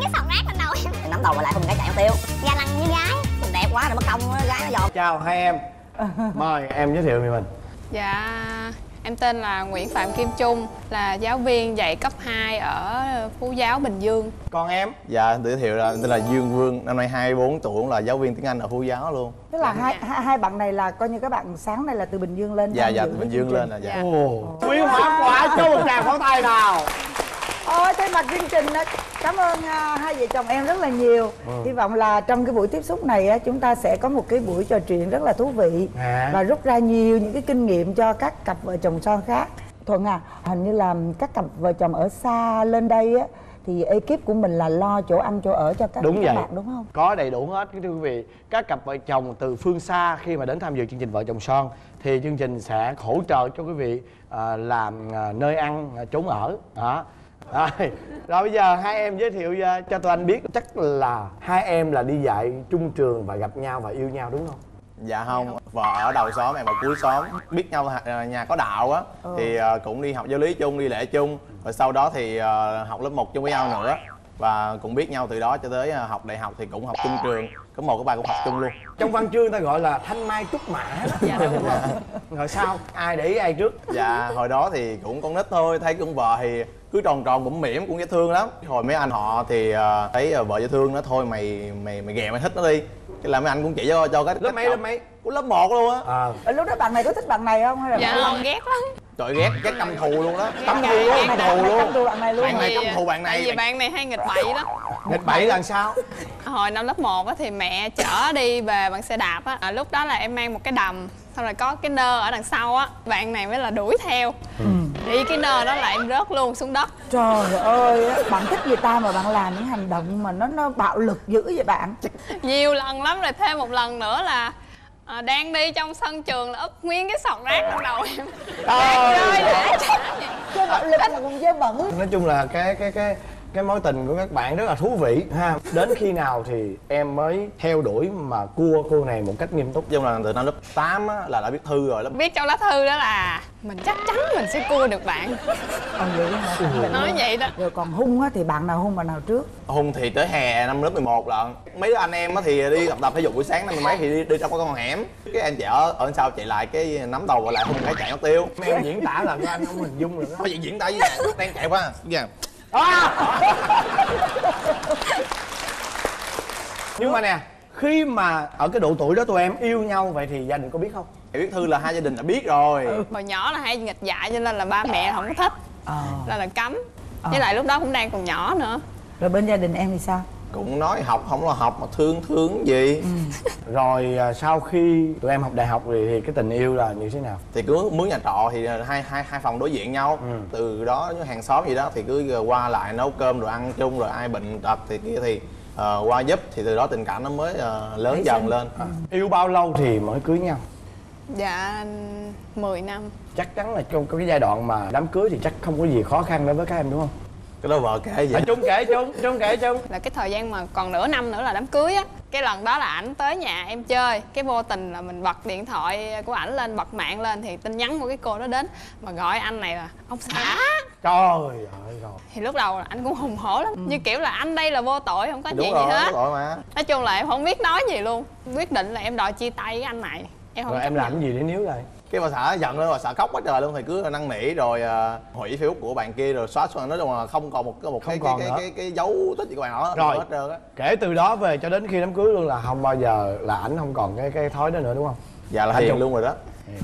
cái sọt rác lên đầu em. Nắm đầu và lại không cái chạy tiêu. Ga lăng như gái. Mình đẹp quá rồi mất công gái nó dòm chào hai em. Mời em giới thiệu về mình. Dạ, em tên là Nguyễn Phạm Kim Trung, là giáo viên dạy cấp 2 ở Phú Giáo Bình Dương. còn em? Dạ, giới thiệu là tên là Dương Vương, năm nay 24 tuổi, cũng là giáo viên tiếng Anh ở Phú Giáo luôn. tức là hai, hai hai bạn này là coi như các bạn sáng nay là từ bình dương lên Dạ, dạ, từ Bình Dương lên là dạ. Dạ. ồ quý hóa quả cho một tràng pháo tay nào Ôi, thay mặt chương trình đó, cảm ơn à, hai vợ chồng em rất là nhiều. Hy vọng là trong cái buổi tiếp xúc này á, chúng ta sẽ có một cái buổi trò chuyện rất là thú vị À. và rút ra nhiều những cái kinh nghiệm cho các cặp vợ chồng son khác. Thuận à, hình như là các cặp vợ chồng ở xa lên đây á thì ekip của mình là lo chỗ ăn chỗ ở cho các, đúng các vậy bạn đúng không? có đầy đủ hết thưa quý vị các cặp vợ chồng từ phương xa khi mà đến tham dự chương trình vợ chồng son thì chương trình sẽ hỗ trợ cho quý vị à, làm à, nơi ăn à, chốn ở đó rồi, rồi bây giờ hai em giới thiệu à, cho tụi anh biết chắc là hai em là đi dạy chung trường và gặp nhau và yêu nhau đúng không? Dạ không, vợ ở đầu xóm, em ở cuối xóm. Biết nhau là nhà có đạo á Thì ờ, cũng đi học giáo lý chung, đi lễ chung. Rồi sau đó thì ờ, học lớp 1 chung với nhau nữa. Và cũng biết nhau từ đó cho tới ờ, học đại học thì cũng học chung trường. Có một cái bài cũng học chung luôn. Trong văn chương ta gọi là thanh mai trúc mã dạ đúng rồi. Rồi sao? Ai để ý ai trước? Dạ, hồi đó thì cũng con nít thôi, thấy con vợ thì cứ tròn tròn cũng mỉm cũng dễ thương lắm. Hồi mấy anh họ thì ờ, thấy ờ, vợ dễ thương nó thôi mày mày mày ghè mày thích nó đi. Cái là mấy anh cũng chỉ cho cho cái lớp mấy lớp mấy? Của lớp 1 luôn á. À. Ở lúc đó bạn này có thích bạn này không? Hay là Dạ bạn không ghét lắm. Trời ghét, ghét căm thù luôn đó. Căm thù luôn bạn căm thù này luôn. Căm thù bạn này luôn Bạn này căm thù bạn Tại vì này bạn này hay nghịch bậy đó. nghịch bậy là sao? Hồi năm lớp 1 á, thì mẹ chở đi về bằng xe đạp á. À, lúc đó là em mang một cái đầm, xong rồi có cái nơ ở đằng sau á. Bạn này mới là đuổi theo. Đi cái nơ đó là em rớt luôn xuống đất. Trời ơi, bạn thích người ta mà bạn làm những hành động mà nó nó bạo lực dữ vậy bạn. Nhiều lần lắm rồi thêm một lần nữa là à, đang đi trong sân trường là úp nguyên cái sọt rác lên đầu em. Chơi để Chơi bạo lực là còn dơ bẩn. nói chung là cái cái cái cái mối tình của các bạn rất là thú vị ha. Đến khi nào thì em mới theo đuổi mà cua cô này một cách nghiêm túc? Chung là từ năm lớp 8 á, là đã biết thư rồi lớp biết trong lá thư đó là mình chắc chắn mình sẽ cua được bạn. Còn vậy đó hả? Nói vậy đó. Rồi còn hung á thì bạn nào hung bạn nào trước? Hùng thì tới hè năm lớp 11 lận. Mấy đứa anh em á thì đi tập tập thể dục buổi sáng năm mấy thì đi, đi trong cái con hẻm. Cái anh chị ở sau chạy lại cái nắm đầu gọi lại Hùng cái chạy mất tiêu. Em diễn tả là anh không hình dung được đó. Diễn tả với đang chạy qua Dạ nhưng mà nè khi mà ở cái độ tuổi đó tụi em yêu nhau vậy thì gia đình có biết không? Biết thư là hai gia đình đã biết rồi. Hồi nhỏ là hay nghịch dại cho nên là ba mẹ không có thích. Ờ. nên là cấm. Với lại lúc đó cũng đang còn nhỏ nữa. Rồi bên gia đình em thì sao? Cũng nói học không là học mà thương thương gì. Rồi à, sau khi tụi em học đại học thì, thì cái tình yêu là như thế nào? Thì cứ mướn nhà trọ thì hai hai hai phòng đối diện nhau. Từ đó như hàng xóm gì đó thì cứ qua lại nấu cơm rồi ăn chung rồi ai bệnh tật thì kia thì ờ, qua giúp. Thì từ đó tình cảm nó mới ờ, lớn Nảy dần sinh. lên. Yêu bao lâu thì mới cưới nhau? Dạ 10 năm. Chắc chắn là trong cái giai đoạn mà đám cưới thì chắc không có gì khó khăn đối với các em đúng không cái đó vợ kể à, vậy chung kể chung chung kể chung là cái thời gian mà còn nửa năm nữa là đám cưới á. Cái lần đó là ảnh tới nhà em chơi. Cái vô tình là mình bật điện thoại của ảnh lên bật mạng lên thì tin nhắn của cái cô đó đến mà gọi anh này là ông xã. Trời ơi rồi. Thì lúc đầu là anh cũng hùng hổ lắm. Như kiểu là anh đây là vô tội không có chuyện gì hết. đúng rồi mà. Nói chung là em không biết nói gì luôn. Quyết định là em đòi chia tay với anh này. Em không rồi em làm cái gì để níu lại cái bà xã giận lên bà xã khóc quá trời luôn thì cứ năn nỉ rồi ờ, hủy facebook của bạn kia rồi xóa xuống. Nói chung là không còn một cái một cái Không cái, còn cái, nữa. cái, cái dấu tích gì của bạn đó Rồi. hết trơn á. kể từ đó về cho đến khi đám cưới luôn là không bao giờ là ảnh không còn cái cái thói đó nữa đúng không? Dạ là Anh hiền luôn rồi đó.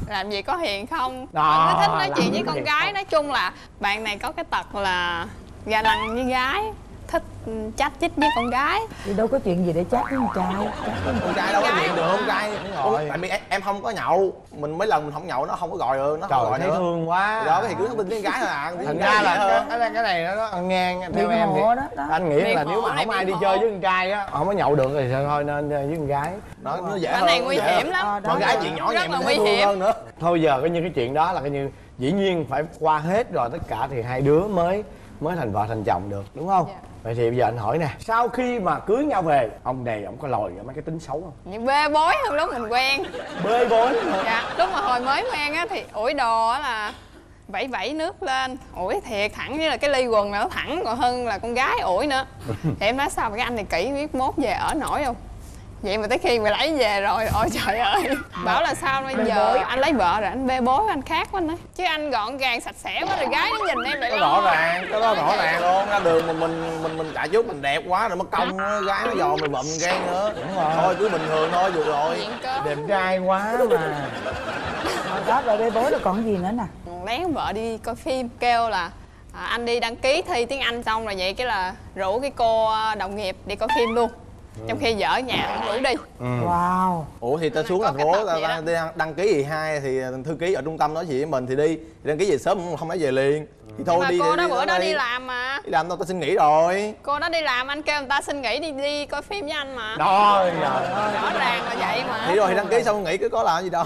Làm gì có hiền không? Đó, Anh thích nói chuyện với con gái. không. nói chung là bạn này có cái tật là ga lăng với gái thích ừ, chát chít với con gái Thì đâu có chuyện gì để chat với con trai. Chat con trai đâu có chuyện được con trai rồi. tại vì em, em không có nhậu mình mấy lần mình không nhậu nó không có gọi được nó không trời gọi thấy nữa thương quá Thì đó thì cứ tin với con gái thôi à thành ra là cái, cái, này nó, nó ngang theo em thì hộ đó, đó. anh nghĩ là nếu mà không ai đi chơi với con trai á không có nhậu được thì thôi nên với con gái nó nó dễ Cái hơn này nguy hiểm lắm. Con gái chuyện nhỏ nhẹ là mình nguy hiểm. hơn nữa thôi giờ coi như cái chuyện đó là coi như dĩ nhiên phải qua hết rồi tất cả thì hai đứa mới mới thành vợ thành chồng được đúng không Dạ. Vậy thì bây giờ anh hỏi nè sau khi mà cưới nhau về ông này ông có lòi mấy cái tính xấu không? Những bê bối hơn lúc mình quen. Bê bối dạ lúc mà hồi mới quen á thì ủi đồ á là vẫy vẫy nước lên. Ủi thiệt thẳng như là cái ly quần nó thẳng còn hơn là con gái ủi nữa. Thì em nói sao mà cái anh này kỹ biết mốt về ở nổi không vậy mà tới khi mà lấy về rồi ôi trời ơi. Bảo là sao bây giờ? anh lấy vợ rồi anh bê bối anh khác quá anh nói chứ anh gọn gàng sạch sẽ quá rồi gái nó nhìn em lại rõ ràng cái đó rõ ràng luôn. Ra đường mà mình mình mình chạy trước mình đẹp quá rồi mất công á, gái nó dò mình bậm gan nữa. Thôi cứ bình thường thôi được rồi. Đẹp trai quá mà. Rồi đó rồi bê bối rồi còn gì nữa nè? Lén vợ đi coi phim kêu là à, anh đi đăng ký thi tiếng anh xong rồi vậy cái là rủ cái cô à, đồng nghiệp đi coi phim luôn trong khi vợ ở nhà không rủ đi. Wow. Ủa thì ta xuống thành phố ta, ta đi đăng, đăng ký gì hai thì thư ký ở trung tâm nói chuyện với mình thì đi Thì đăng ký về sớm cũng không phải về liền. Thì thôi mà đi cô đi, đó đi, bữa đó đi. đi làm mà. Đi làm đâu ta xin nghỉ rồi. Cô đó đi làm anh kêu người ta xin nghỉ đi đi coi phim với anh mà. Ơi rõ ràng là vậy mà. Thì rồi thì đăng ký xong nghỉ cứ có làm gì đâu.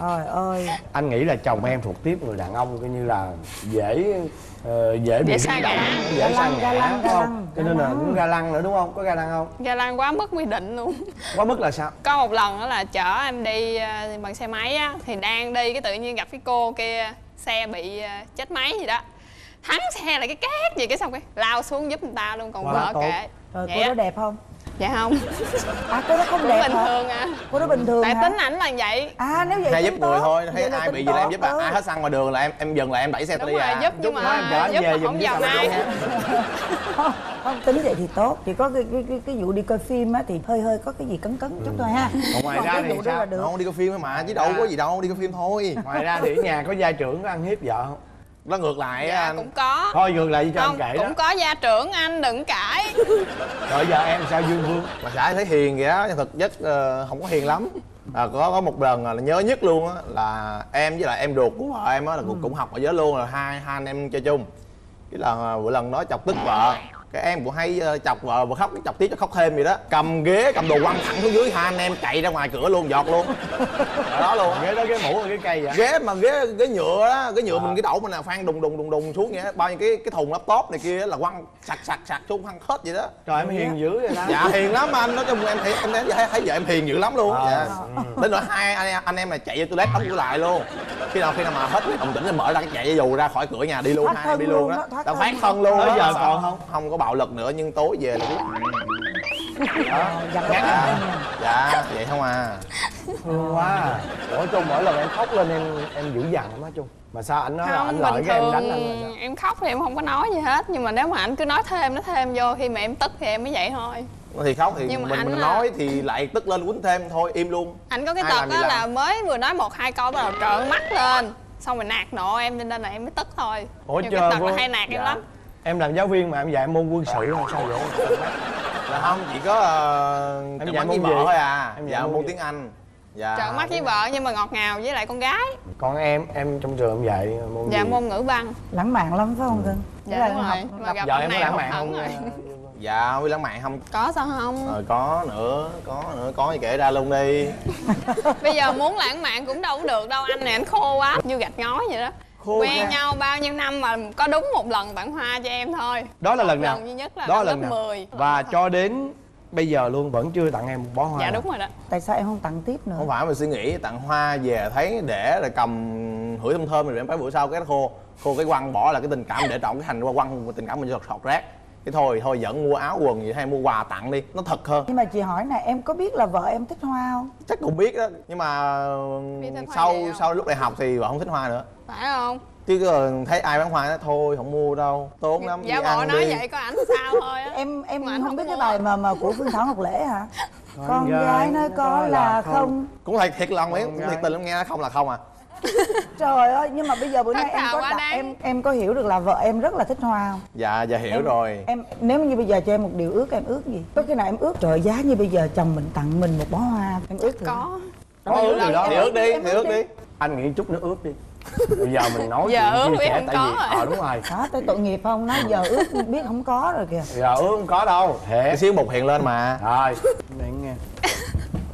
Trời ơi. Anh nghĩ là chồng em thuộc tiếp người đàn ông coi như là dễ ờ, dễ bị Dễ sa ngã. dễ Ga sa lăng, ga ngã lăng, không? lăng, Cho nên là lăng. cũng ga lăng nữa đúng không? Có ga lăng không? Ga Lan quá mất quy định luôn Quá mức là sao? có một lần đó là chở em đi ờ, bằng xe máy á thì đang đi cái tự nhiên gặp cái cô kia xe bị ờ, chết máy gì đó thắng xe lại cái két gì cái xong cái lao xuống giúp người ta luôn còn vợ kệ cô đó đẹp không dạ không. À cô đó không cũng đẹp bình hả? thường à. Cô đó bình thường tại hả? tính ảnh là vậy. À nếu vậy hay giúp người tốt. thôi thấy ai bị gì là em giúp à ừ. ai hết xăng ngoài đường là em em dừng là em đẩy xe tới à. giúp nhưng mà giúp mà không tao ai. không, không tính vậy thì tốt. Chỉ có cái cái cái, cái vụ đi coi phim á thì hơi hơi có cái gì cấn cấn chút thôi ha. Còn ngoài ra thì sao? không đi coi phim mà chứ đâu có gì đâu đi coi phim thôi. Ngoài ra thì ở nhà có gia trưởng có ăn hiếp vợ không? Nó ngược lại á dạ anh. cũng có. Thôi ngược lại cho không anh kể đó. cũng có gia trưởng anh đừng cãi. Rồi giờ em sao Dương Vương? mà xã thấy hiền vậy đó nhưng thực chất ờ, không có hiền lắm. À, có có một lần là nhớ nhất luôn á là em với lại em ruột của vợ em á là cũng, cũng học ở giới luôn là hai hai anh em chơi chung. Cái là bữa lần đó chọc tức vợ cái em cũng hay ờ, chọc vợ vợ khóc chọc tiếp cho khóc thêm vậy đó. Cầm ghế cầm đồ quăng thẳng xuống dưới hai anh em chạy ra ngoài cửa luôn giọt luôn. Ở đó luôn. Ghế đó cái mũ và cái cây vậy? ghế mà ghế ghế nhựa đó ghế nhựa mình cái đậu mình là phan đùng đùng đùng đùng xuống vậy đó. bao nhiêu cái cái thùng laptop này kia là quăng sặc sặc sặc xuống quăng hết vậy đó. Trời em hiền dữ vậy đó. Dạ hiền lắm anh. Nói chung em thấy em thấy, thấy, thấy vợ em hiền dữ lắm luôn. Ờ. dạ. đến nỗi hai anh em anh em này chạy vô toilet đóng cửa lại luôn. Khi nào khi nào mà hết đồng tĩnh thì mở ra cái chạy dù ra khỏi cửa nhà đi luôn. Hai em đi luôn đó thân phát thân luôn đó. giờ còn không? không có bạo lực nữa nhưng tối về là biết. Ờ, dặn dạ, dạ. dạ vậy không à. Thương quá à. Ủa chung mỗi lần em khóc lên em em dữ dằn lắm á chung Mà sao anh nói là anh không lợi cái em đánh anh là em khóc thì em không có nói gì hết nhưng mà nếu mà anh cứ nói thêm nói thêm vô khi mà em tức thì em mới vậy thôi. Thì khóc thì Nhưng mà mình anh mình là- nói thì lại tức lên quýnh thêm thôi im luôn. Anh có cái tật đó là mới vừa nói một hai câu bắt đầu trợn mắt lên xong rồi nạt nộ em cho nên là em mới tức thôi. Ủa nhưng chờ cái tật là hay nạt em Dạ. lắm Em làm giáo viên mà em dạy môn quân sự là sao vậy? là không chỉ có uh, Em dạy môn vợ gì? thôi à. Em dạy dạ môn môn gì? tiếng anh. Dạ. Trợn mắt với vợ nhưng mà ngọt ngào với lại con gái. Còn em, em trong trường em dạy môn dạ gì? môn ngữ văn. Lãng mạn lắm phải không cưng? Dạ đúng rồi. Mà gặp Vợ em có lãng mạn không? rồi dạ với lãng mạn không? Có sao không? Ờ, có nữa có nữa có gì kể ra luôn đi. Bây giờ muốn lãng mạn cũng đâu có được đâu anh này anh khô quá như gạch ngói vậy đó Khô quen ra. nhau bao nhiêu năm mà có đúng một lần tặng hoa cho em thôi Đó là lần nào? lần duy nhất là Đó là lần lớp nào? 10 Và cho đến bây giờ luôn vẫn chưa tặng em một bó hoa dạ nào. đúng rồi đó tại sao em không tặng tiếp nữa không phải mình suy nghĩ tặng hoa về thấy để rồi cầm hửi thơm thơm rồi em phải bữa sau cái nó khô khô cái quăng bỏ là cái tình cảm để trộn cái thành qua quăng tình cảm mình sọt sọt rác cái thôi thôi vẫn mua áo quần gì hay mua quà tặng đi nó thật hơn. Nhưng mà chị hỏi nè em có biết là vợ em thích hoa không? Chắc cũng biết đó nhưng mà sau không? sau lúc đại học thì vợ không thích hoa nữa. Phải không? Chứ cứ thấy ai bán hoa nói thôi không mua đâu tốn lắm giả đi bộ ăn nói đi. vậy có ảnh sao thôi á. Em em Mà anh không không biết cái bài mà mà của phương thảo ngọc lễ hả? Con gái nói có là không. cũng thiệt thiệt lòng ấy Con gái. thiệt tình lắm nghe không là không à trời ơi nhưng mà bây giờ bữa nay em có đặt, em em có hiểu được là vợ em rất là thích hoa không? Dạ dạ hiểu em, rồi. em nếu như bây giờ cho em một điều ước em ước gì? Có khi nào em ước trời giá như bây giờ chồng mình tặng mình một bó hoa em ước thử. có. Có ước gì đó thì ước đi thì ước đi. Anh nghĩ chút nữa ước đi. Bây giờ mình nói Giờ ước chuyện chia biết sẻ không tại có vì rồi. Ờ đúng rồi. Đó tới tội nghiệp không? Nói giờ ước biết không có rồi kìa. Giờ ước không có đâu. Thiệt. Xíu bột hiện lên mà. Rồi. Để nghe.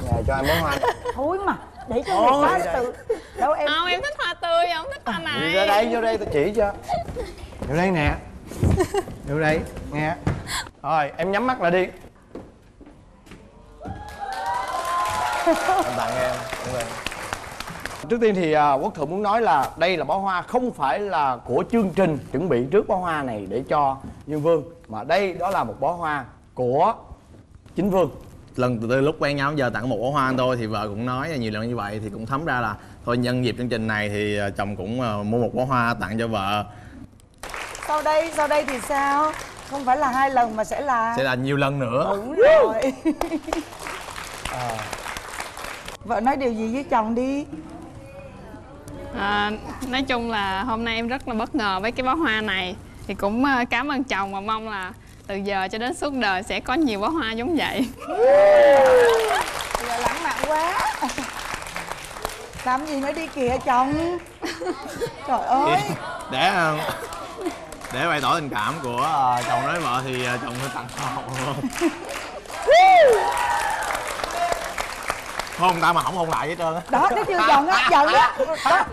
Nhà cho anh bó hoa. Thôi mà để cho người ta đây. tự đâu em không em thích hoa tươi không thích hoa này Đi ra đây vô đây tao chỉ cho. Vô đây nè. Vô đây nghe Rồi em nhắm mắt lại đi. Anh tặng em đúng rồi trước tiên thì à, quốc thượng muốn nói là đây là bó hoa không phải là của chương trình chuẩn bị trước bó hoa này để cho dương vương mà đây đó là một bó hoa của chính vương lần từ lúc quen nhau giờ tặng một bó hoa thôi thì vợ cũng nói nhiều lần như vậy thì cũng thấm ra là thôi nhân dịp chương trình này thì ờ, chồng cũng ờ, mua một bó hoa tặng cho vợ. Sau đây sau đây thì sao? Không phải là hai lần mà sẽ là sẽ là nhiều lần nữa. Đúng rồi. Vợ nói điều gì với chồng đi? À, nói chung là hôm nay em rất là bất ngờ với cái bó hoa này. Thì cũng ờ, cảm ơn chồng và mong là từ giờ cho đến suốt đời sẽ có nhiều bó hoa giống vậy. Giờ lãng mạn quá. Làm gì nữa đi kìa chồng. Trời ơi. để ờ, để bày tỏ tình cảm của ờ, chồng đối với vợ thì ờ, chồng sẽ tặng hoa hôn người ta mà không hôn lại hết trơn á. Đó cái chưa giận á giận á.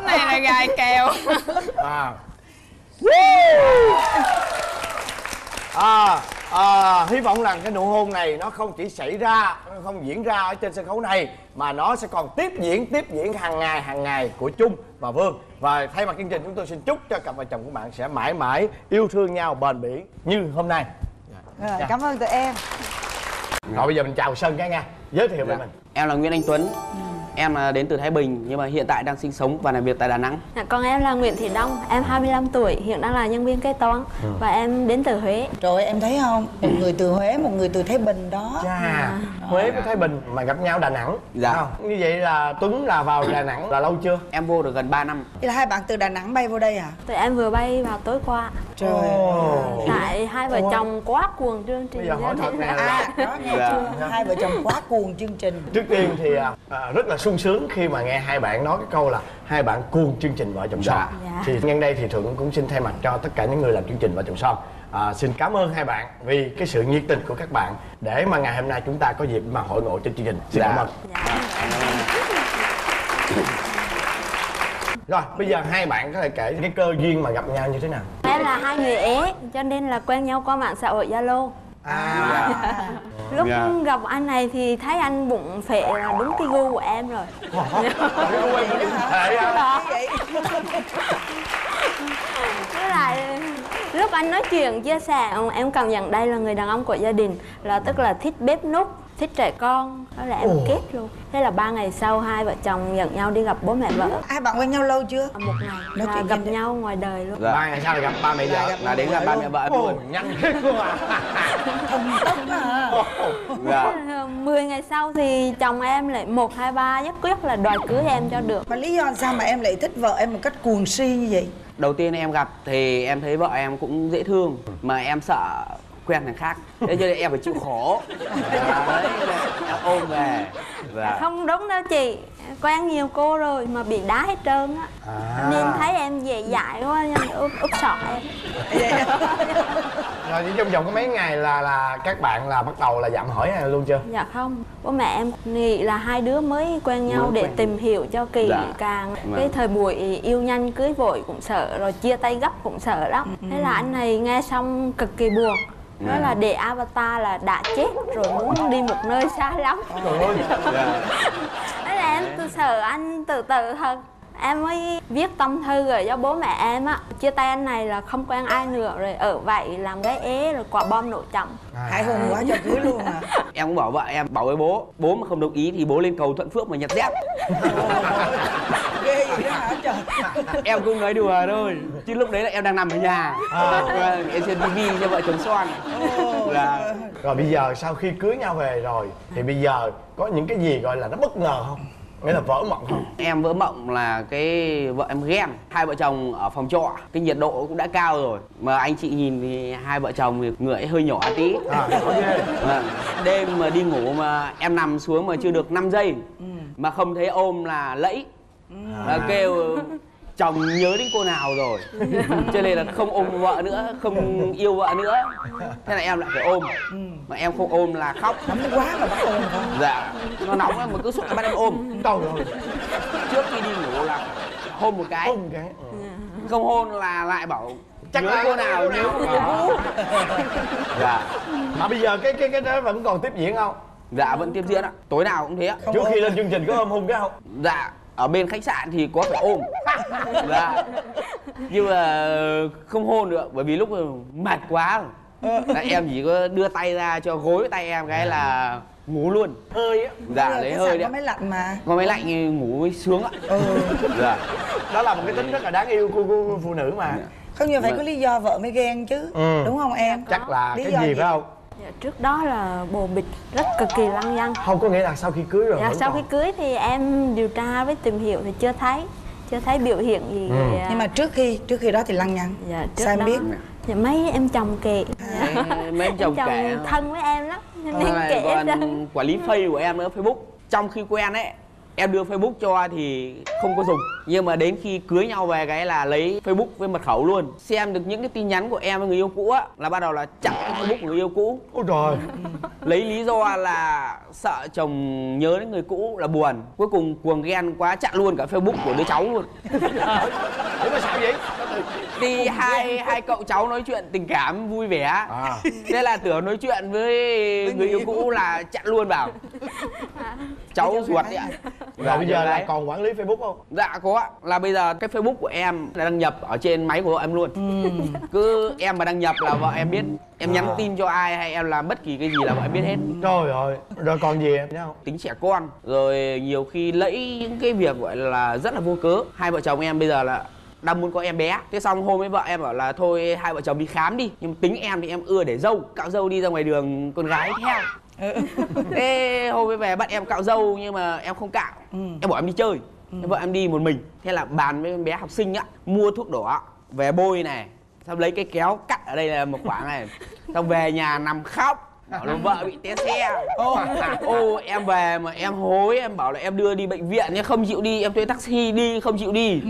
Này là gài kèo. À. à, à, hy vọng rằng cái nụ hôn này nó không chỉ xảy ra nó không diễn ra ở trên sân khấu này mà nó sẽ còn tiếp diễn tiếp diễn hàng ngày hàng ngày của Trung và Vương. Và thay mặt chương trình chúng tôi xin chúc cho cặp vợ chồng của bạn sẽ mãi mãi yêu thương nhau bền bỉ như hôm nay. Rồi, cảm ơn tụi em. Rồi bây giờ mình chào sân cái nha. Giới thiệu về Dạ. mình. Em là Nguyễn Anh Tuấn Em là đến từ Thái Bình nhưng mà hiện tại đang sinh sống và làm việc tại Đà Nẵng Dạ, Còn em là Nguyễn Thị Đông, em 25 tuổi, hiện đang là nhân viên kế toán và em đến từ Huế. trời ơi, em thấy không một người từ huế một người từ thái bình đó Chà, Huế với Thái Bình mà gặp nhau Đà Nẵng Dạ. không? Như vậy là Tuấn là vào Đà Nẵng là lâu chưa? Em vô được gần 3 năm Vậy là hai bạn từ đà nẵng bay vô đây à Tụi em vừa bay vào tối qua. trời Ồ. Tại hai vợ chồng quá cuồng chương trình. Bây giờ hỏi thật nè à Dạ. hai vợ chồng quá cuồng chương trình Trước tiên thì à, à, rất là sung sướng khi mà nghe hai bạn nói cái câu là hai bạn cuồng chương trình Vợ chồng son Dạ. Thì nhân đây thì Thuận cũng xin thay mặt cho tất cả những người làm chương trình Vợ chồng son à, Xin cảm ơn hai bạn vì cái sự nhiệt tình của các bạn Để mà ngày hôm nay chúng ta có dịp mà hội ngộ trên chương trình Xin Dạ. cảm ơn Dạ. Rồi bây giờ hai bạn có thể kể cái cơ duyên mà gặp nhau như thế nào Em là hai người ế, cho nên là quen nhau qua mạng xã hội Zalo. À, Lúc Dạ. gặp anh này thì thấy anh bụng phệ là đúng cái gu của em rồi. à. Với lại lúc anh nói chuyện chia sẻ em cảm nhận đây là người đàn ông của gia đình là tức là thích bếp núc thích trẻ con đó là em Ồ. kết luôn. Thế là ba ngày sau hai vợ chồng dẫn nhau đi gặp bố mẹ vợ. Hai bạn quen nhau lâu chưa? Một ngày Nói là gặp nhau ngoài đời luôn. Dạ. Ba ngày sau là gặp ba mẹ vợ. Là đến gặp ba mẹ vợ luôn. Nhanh thế cơ à. Thần tốc à. Dạ. Ờ, 10 ngày sau thì chồng em lại một hai ba nhất quyết là đòi cưới em cho được. Mà lý do sao mà em lại thích vợ em một cách cuồng si như vậy? Đầu tiên em gặp thì em thấy vợ em cũng dễ thương. Mà em sợ quen thằng khác Thế cho nên em phải chịu khổ Đấy, em ôm về Dạ. không đúng đâu chị quen nhiều cô rồi mà bị đá hết trơn á À. nên thấy em dễ dãi quá nên úp úp sọ em Rồi chỉ trong vòng có mấy ngày là là các bạn là bắt đầu là dạm hỏi hay luôn chưa? Dạ không, bố mẹ em nghĩ là hai đứa mới quen nhau Mới để quen. tìm hiểu cho kỳ Dạ. càng Vâng. cái thời buổi yêu nhanh cưới vội cũng sợ rồi chia tay gấp cũng sợ lắm thế là anh này nghe xong cực kỳ buồn Dạ. là để avatar là đã chết rồi muốn đi một nơi xa lắm Trời ơi Dạ. là em tôi sợ anh tự tử thật em mới viết tâm thư gửi cho bố mẹ em á. Chia tay anh này là không quen ai nữa rồi ở vậy làm gái ế rồi quả bom nổ chậm. Hại hùng quá cho cưới luôn à. Em cũng bảo vợ em bảo với bố Bố mà không đồng ý thì bố lên cầu Thuận Phước mà nhặt dép. Ghê vậy đó hả? Trời. Em cũng nói đùa thôi Chứ lúc đấy là em đang nằm ở nhà. Vâng, Em xem tivi cho vợ chồng son Dạ. Rồi bây giờ sau khi cưới nhau về rồi Thì bây giờ có những cái gì gọi là nó bất ngờ không? Nghĩa là vỡ mộng không? Em vỡ mộng là cái vợ em ghen Hai vợ chồng ở phòng trọ. Cái nhiệt độ cũng đã cao rồi. Mà anh chị nhìn thì hai vợ chồng thì người hơi nhỏ tí. À, Vâng. Đêm mà đi ngủ mà em nằm xuống mà chưa được 5 giây Mà không thấy ôm là lẫy. Và kêu chồng nhớ đến cô nào rồi? Cho nên là không ôm vợ nữa, không yêu vợ nữa. Thế là em lại phải ôm. Mà em không ôm là khóc. Nóng quá mà bắt ôm Dạ. Nó nóng lắm mà cứ suốt ngày bắt em ôm. Trời ơi Trước khi đi ngủ là hôn một cái. Ôm cái. Ừ. Không hôn là lại bảo Chắc nhớ cô nào, nhớ cô cũ Dạ. Mà bây giờ cái cái cái đó vẫn còn tiếp diễn không? Dạ vẫn tiếp diễn ạ. Tối nào cũng thế ạ. Trước khi lên chương trình có ôm hôn cái không? Dạ ở bên khách sạn thì có phải ôm. Dạ. Nhưng mà không hôn được bởi vì lúc mệt quá là em chỉ có đưa tay ra cho gối tay em cái là ngủ luôn. Hơi á. Dạ Bây lấy hơi đấy. có máy lạnh mà. Có máy lạnh thì ngủ mới sướng ạ. Ừ. dạ. Đó là một cái tính rất là đáng yêu của, của phụ nữ mà. Không như phải Vâng. có lý do vợ mới ghen chứ. Ừ. đúng không em? Chắc là Lý cái gì? phải không Dạ, trước đó là bồ bịch rất cực kỳ lăng nhăng không có nghĩa là sau khi cưới rồi dạ, sau còn. khi cưới thì em điều tra với tìm hiểu thì chưa thấy chưa thấy biểu hiện gì Ừ. dạ. nhưng mà trước khi trước khi đó thì lăng nhăng dạ, trước sao em đó biết dạ, mấy em chồng kể dạ. mấy, mấy em chồng chồng kể thân với em lắm nên kể ra còn quản lý face của em nữa Facebook trong khi quen ấy em đưa Facebook cho thì không có dùng. Nhưng mà đến khi cưới nhau về cái là lấy Facebook với mật khẩu luôn. Xem được những cái tin nhắn của em với người yêu cũ á là bắt đầu là chặn cái Facebook của người yêu cũ. Ôi trời. Lấy lý do là sợ chồng nhớ đến người cũ là buồn. Cuối cùng cuồng ghen quá chặn luôn cả Facebook của đứa cháu luôn. Thế mà sao vậy? Thì hai hai cậu cháu nói chuyện tình cảm vui vẻ. À. Thế là tưởng nói chuyện với người yêu cũ. là chặn luôn vào cháu ruột đấy ạ. rồi bây giờ là đấy. còn quản lý facebook không? Dạ có ạ. là bây giờ cái facebook của em là đăng nhập ở trên máy của vợ em luôn. Cứ em mà đăng nhập là vợ em biết em nhắn À. tin cho ai hay em làm bất kỳ cái gì là vợ em biết hết. Trời ơi. Rồi còn gì em không? Tính trẻ con. Rồi nhiều khi lẫy những cái việc gọi là rất là vô cớ. Hai vợ chồng em bây giờ là đang muốn có em bé. Thế xong hôm với vợ em bảo là thôi hai vợ chồng đi khám đi. Nhưng tính em thì em ưa để dâu. Cạo dâu đi ra ngoài đường con gái theo thế hôm với về bắt em cạo dâu nhưng mà em không cạo. Em bảo em đi chơi. Thế vợ em đi một mình. Thế là bàn với bé học sinh á mua thuốc đỏ về bôi này xong lấy cái kéo cắt ở đây là một khoảng này xong về nhà nằm khóc. Bảo là vợ bị té xe. Ô, ô em về mà em hối em bảo là em đưa đi bệnh viện nhưng không chịu đi em thuê taxi đi không chịu đi.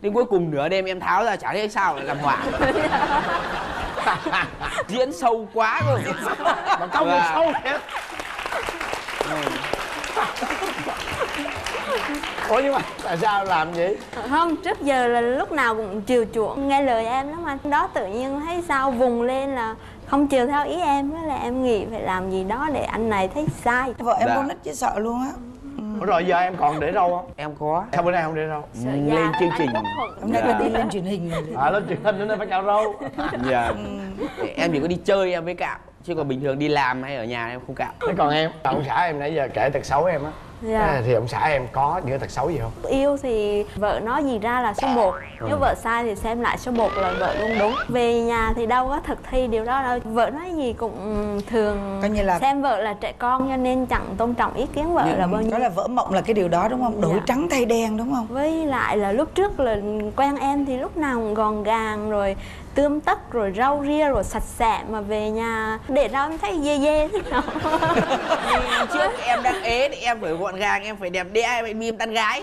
Đến cuối cùng nửa đêm em tháo ra chả thấy sao lại làm hoảng diễn sâu quá cơ. Mà công một sâu thiệt ủa nhưng mà tại sao làm vậy? Không trước giờ là lúc nào cũng chiều chuộng nghe lời em lắm anh. Đó tự nhiên thấy sao vùng lên là không chiều theo ý em á là em nghĩ phải làm gì đó để anh này thấy sai. Vợ em Dạ. con nít chứ sợ luôn á Ủa rồi giờ em còn để râu không? Em có. Sao bữa nay không để râu Sợ lên chương trình. Thuận. hôm nay Dạ. là đi lên truyền hình rồi. À lên truyền hình nên phải cạo râu dạ. Em chỉ có đi chơi em mới cạo chứ còn bình thường đi làm hay ở nhà em không cạo. Thế còn em? Ông xã em nãy giờ kể tật xấu em á Dạ. Thế thì ông xã em có những cái tật xấu gì không? Yêu thì vợ nói gì ra là số 1 nếu vợ sai thì xem lại số 1 là vợ luôn đúng. Về nhà thì đâu có thực thi điều đó đâu. Vợ nói gì cũng thường Coi như là- xem vợ là trẻ con cho nên chẳng tôn trọng ý kiến vợ là bao nhiêu. đó là vỡ mộng là cái điều đó đúng không? Đổi Dạ. trắng thay đen đúng không? Với lại là lúc trước là quen em thì lúc nào cũng gòn gàng rồi tươm tất rồi rau ria rồi sạch sẽ mà về nhà để rau em thấy dê dê thế nào. Trước em đang ế thì em phải gọn gàng em phải đẹp đẽ em phải mìm tán gái.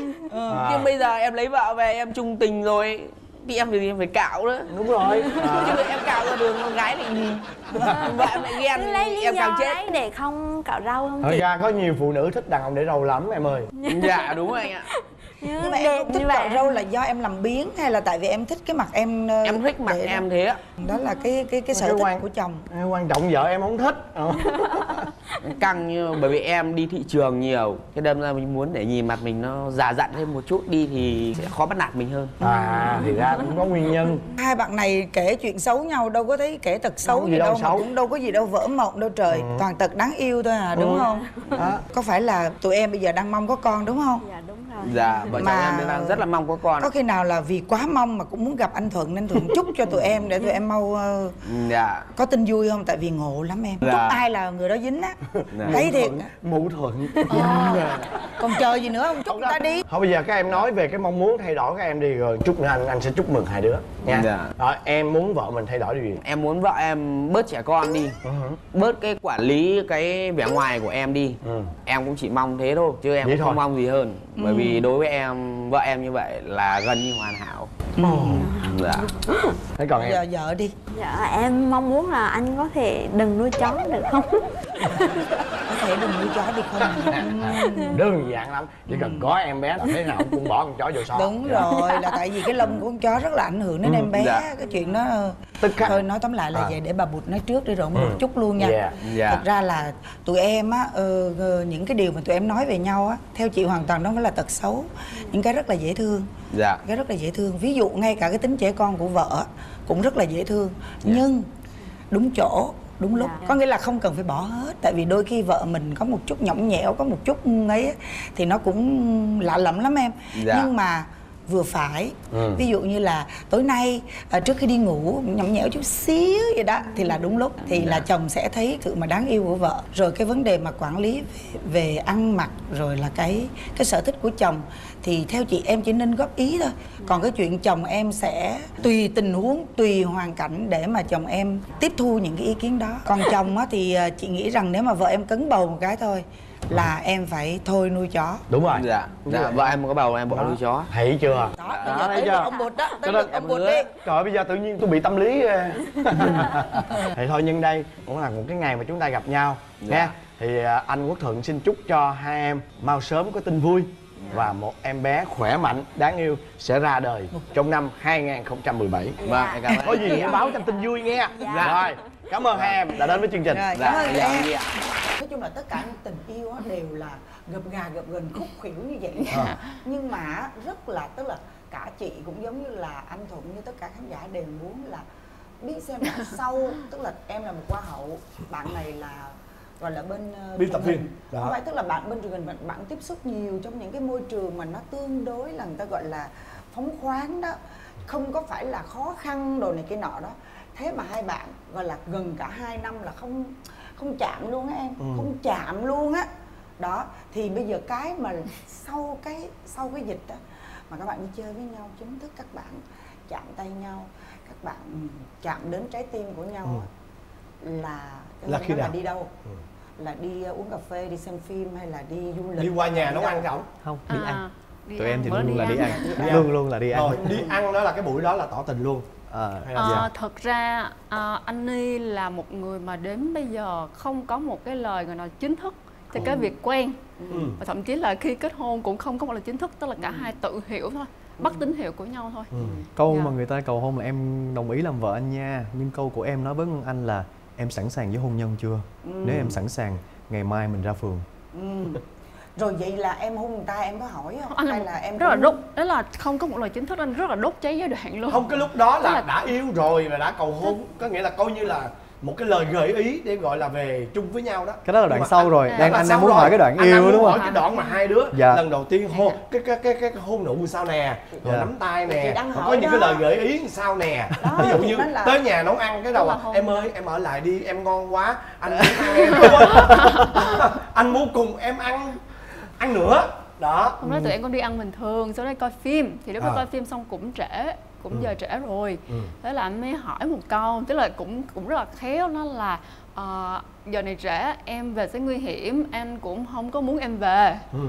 Nhưng bây giờ em lấy vợ về em trung tình rồi thì em thì em phải cạo nữa. Đúng rồi. Chứ em cạo ra đường con gái lại nhìn. Vợ em lại ghen lấy lý em càng do chết. đấy để không cạo rau không thật ra có nhiều phụ nữ thích đàn ông để râu lắm em ơi. Dạ đúng rồi anh ạ. Nhưng mà em không thích cạo râu là do em làm biếng hay là tại vì em thích cái mặt em ờ, em thích mặt em thế đó là cái cái cái sở thích quan- của chồng. Quan trọng vợ em không thích. căng như bởi vì em đi thị trường nhiều cái đâm ra mình muốn để nhìn mặt mình nó già dặn thêm một chút đi thì sẽ khó bắt nạt mình hơn. À thì ra cũng có nguyên nhân. Hai bạn này kể chuyện xấu nhau đâu có thấy kể tật xấu gì gì đâu đâu mà xấu. cũng đâu có gì đâu vỡ mộng đâu trời. Toàn tật đáng yêu thôi à đúng Ừ. không? Đó. Có phải là tụi em bây giờ đang mong có con đúng không? Dạ đúng rồi. Dạ vợ chồng em đang rất là mong có con. có khi nào là vì quá mong mà cũng muốn gặp anh thuận nên thuận chúc cho tụi em để tụi em mau ờ, dạ. có tin vui không? Tại vì ngộ lắm em. Dạ. chúc ai là người đó dính á Dạ. thấy thiệt. Mụ thuận còn chờ gì nữa không? Chúc người ta đi. Thôi bây giờ các em nói về cái mong muốn thay đổi các em đi rồi. Chút nữa anh anh sẽ chúc mừng hai đứa. Nha. Dạ. rồi em muốn vợ mình thay đổi điều gì? Em muốn vợ em bớt trẻ con đi. Bớt cái quản lý cái vẻ ngoài của em đi. Ừ. em cũng chỉ mong thế thôi chứ em Vậy thôi. không mong gì hơn. Bởi vì đối với em vợ em như vậy là gần như hoàn hảo dạ thế còn em giờ vợ đi. Dạ em mong muốn là anh có thể đừng nuôi chó được không? Có thể đừng nuôi chó đi không? Đơn giản lắm. Chỉ cần có em bé là thế nào cũng bỏ con chó vô so đúng Dạ. rồi là tại vì cái lông của con chó rất là ảnh hưởng đến em bé. dạ. cái chuyện đó Tức khắc. thôi nói tóm lại là À. vậy để bà bụt nói trước đi rồi một chút luôn nha. Dạ, dạ. thật ra là tụi em á ờ, ờ, những cái điều mà tụi em nói về nhau á theo chị hoàn toàn đó không phải là tật xấu. Những cái rất là dễ thương. Dạ. Cái rất là dễ thương. Ví dụ ngay cả cái tính trẻ con của vợ cũng rất là dễ thương. Nhưng đúng chỗ đúng lúc. Dạ. có nghĩa là không cần phải bỏ hết. Tại vì đôi khi vợ mình có một chút nhõng nhẽo có một chút ấy thì nó cũng lạ lẫm lắm em. Dạ. nhưng mà vừa phải. Ừ. ví dụ như là tối nay à, trước khi đi ngủ nhõng nhẽo chút xíu vậy đó thì là đúng lúc thì là chồng sẽ thấy sự mà đáng yêu của vợ. Rồi cái vấn đề mà quản lý về, về ăn mặc rồi là cái cái sở thích của chồng thì theo chị em chỉ nên góp ý thôi. Còn cái chuyện chồng em sẽ tùy tình huống tùy hoàn cảnh để mà chồng em tiếp thu những cái ý kiến đó. Còn chồng á thì à, chị nghĩ rằng nếu mà vợ em cấn bầu một cái thôi là em phải thôi nuôi chó. Đúng rồi. Dạ. Dạ vợ em có bầu em bỏ nuôi chó. Thấy chưa? Đó, Đó, bây giờ thấy tới ông bụt đó Cho tới nên lượt ông em bụt đi. Trời ơi, bây giờ tự nhiên tôi bị tâm lý. Thì thôi nhân đây cũng là một cái ngày mà chúng ta gặp nhau Dạ. nha. Thì à, anh Quốc Thuận xin chúc cho hai em mau sớm có tin vui Và một em bé khỏe mạnh, đáng yêu sẽ ra đời trong năm 2017 vâng em cảm ơn. Có gì hãy báo cho tin vui nghe. Dạ. Rồi, cảm ơn hai em đã đến với chương trình Rồi, dạ cảm ơn dạ em. gì ạ nói chung là tất cả những tình yêu á, đều là gập gà gập ghềnh khúc khuỷu như vậy nhưng mà rất là tức là cả chị cũng giống như là anh thuận như tất cả khán giả đều muốn là biết xem là sau tức là em là một hoa hậu bạn này là gọi là bên ờ, Biên tập viên. Đó. không phải tức là bạn bên truyền hình bạn, bạn tiếp xúc nhiều trong những cái môi trường mà nó tương đối là người ta gọi là phóng khoáng đó không có phải là khó khăn đồ này kia nọ đó thế mà hai bạn gọi là gần cả hai năm là không không chạm luôn á em. Ừ. không chạm luôn á. Đó thì bây giờ cái mà sau cái sau cái dịch đó mà các bạn đi chơi với nhau chính thức các bạn chạm tay nhau các bạn ừ, chạm đến trái tim của nhau á, là cái Ừ. Là hôm khi nào? đi đâu? Là đi uh, uống cà phê đi xem phim hay là đi du lịch? Đi qua nhà nấu ăn không? không đi À, ăn. đi tụi ăn, em thì luôn luôn là đi ăn. Đi ăn. luôn luôn là đi ăn. Rồi, đi ăn đó là cái buổi đó là tỏ tình luôn Ờ, là Ờ, sao? thật ra ờ, anh Ni là một người mà đến bây giờ không có một cái lời gọi là chính thức cho cái việc quen Ừ. và thậm chí là khi kết hôn cũng không có một lời chính thức tức là cả hai tự hiểu thôi bắt tín hiệu của nhau thôi Ừ. câu Dạ. mà người ta cầu hôn là em đồng ý làm vợ anh nha nhưng câu của em nói với Ngân anh là em sẵn sàng với hôn nhân chưa nếu em sẵn sàng ngày mai mình ra phường Ừ. rồi vậy là em hôn người ta em có hỏi không anh là, hay là em rất là cũng- đốt đó là không có một lời chính thức anh rất là đốt cháy giai đoạn luôn Không cái lúc đó là là- đã yêu rồi và đã cầu hôn Có nghĩa là coi như là một cái lời gợi ý để gọi là về chung với nhau đó cái đó là đoạn mà sau anh- rồi À. đang Là anh đang muốn rồi. hỏi cái đoạn Anh yêu đúng hỏi không cái đoạn mà hai đứa Dạ. lần đầu tiên hôn cái cái cái cái hôn nụ sao nè rồi Dạ. nắm tay nè rồi có hỏi những cái lời gợi ý sao nè Đó, ví dụ như là- tới nhà nấu ăn cái đầu à, là em ơi em ở lại đi em ngon quá anh muốn ăn em quá. anh muốn cùng em ăn ăn nữa. Đó. Hôm đó tụi em còn đi ăn bình thường sau đó coi phim. Thì lúc đó À. coi phim xong cũng trễ cũng giờ trễ rồi. Ừ. thế là anh mới hỏi một câu tức là cũng cũng rất là khéo nó là ờ, giờ này trễ em về sẽ nguy hiểm anh cũng không có muốn em về. Ừ.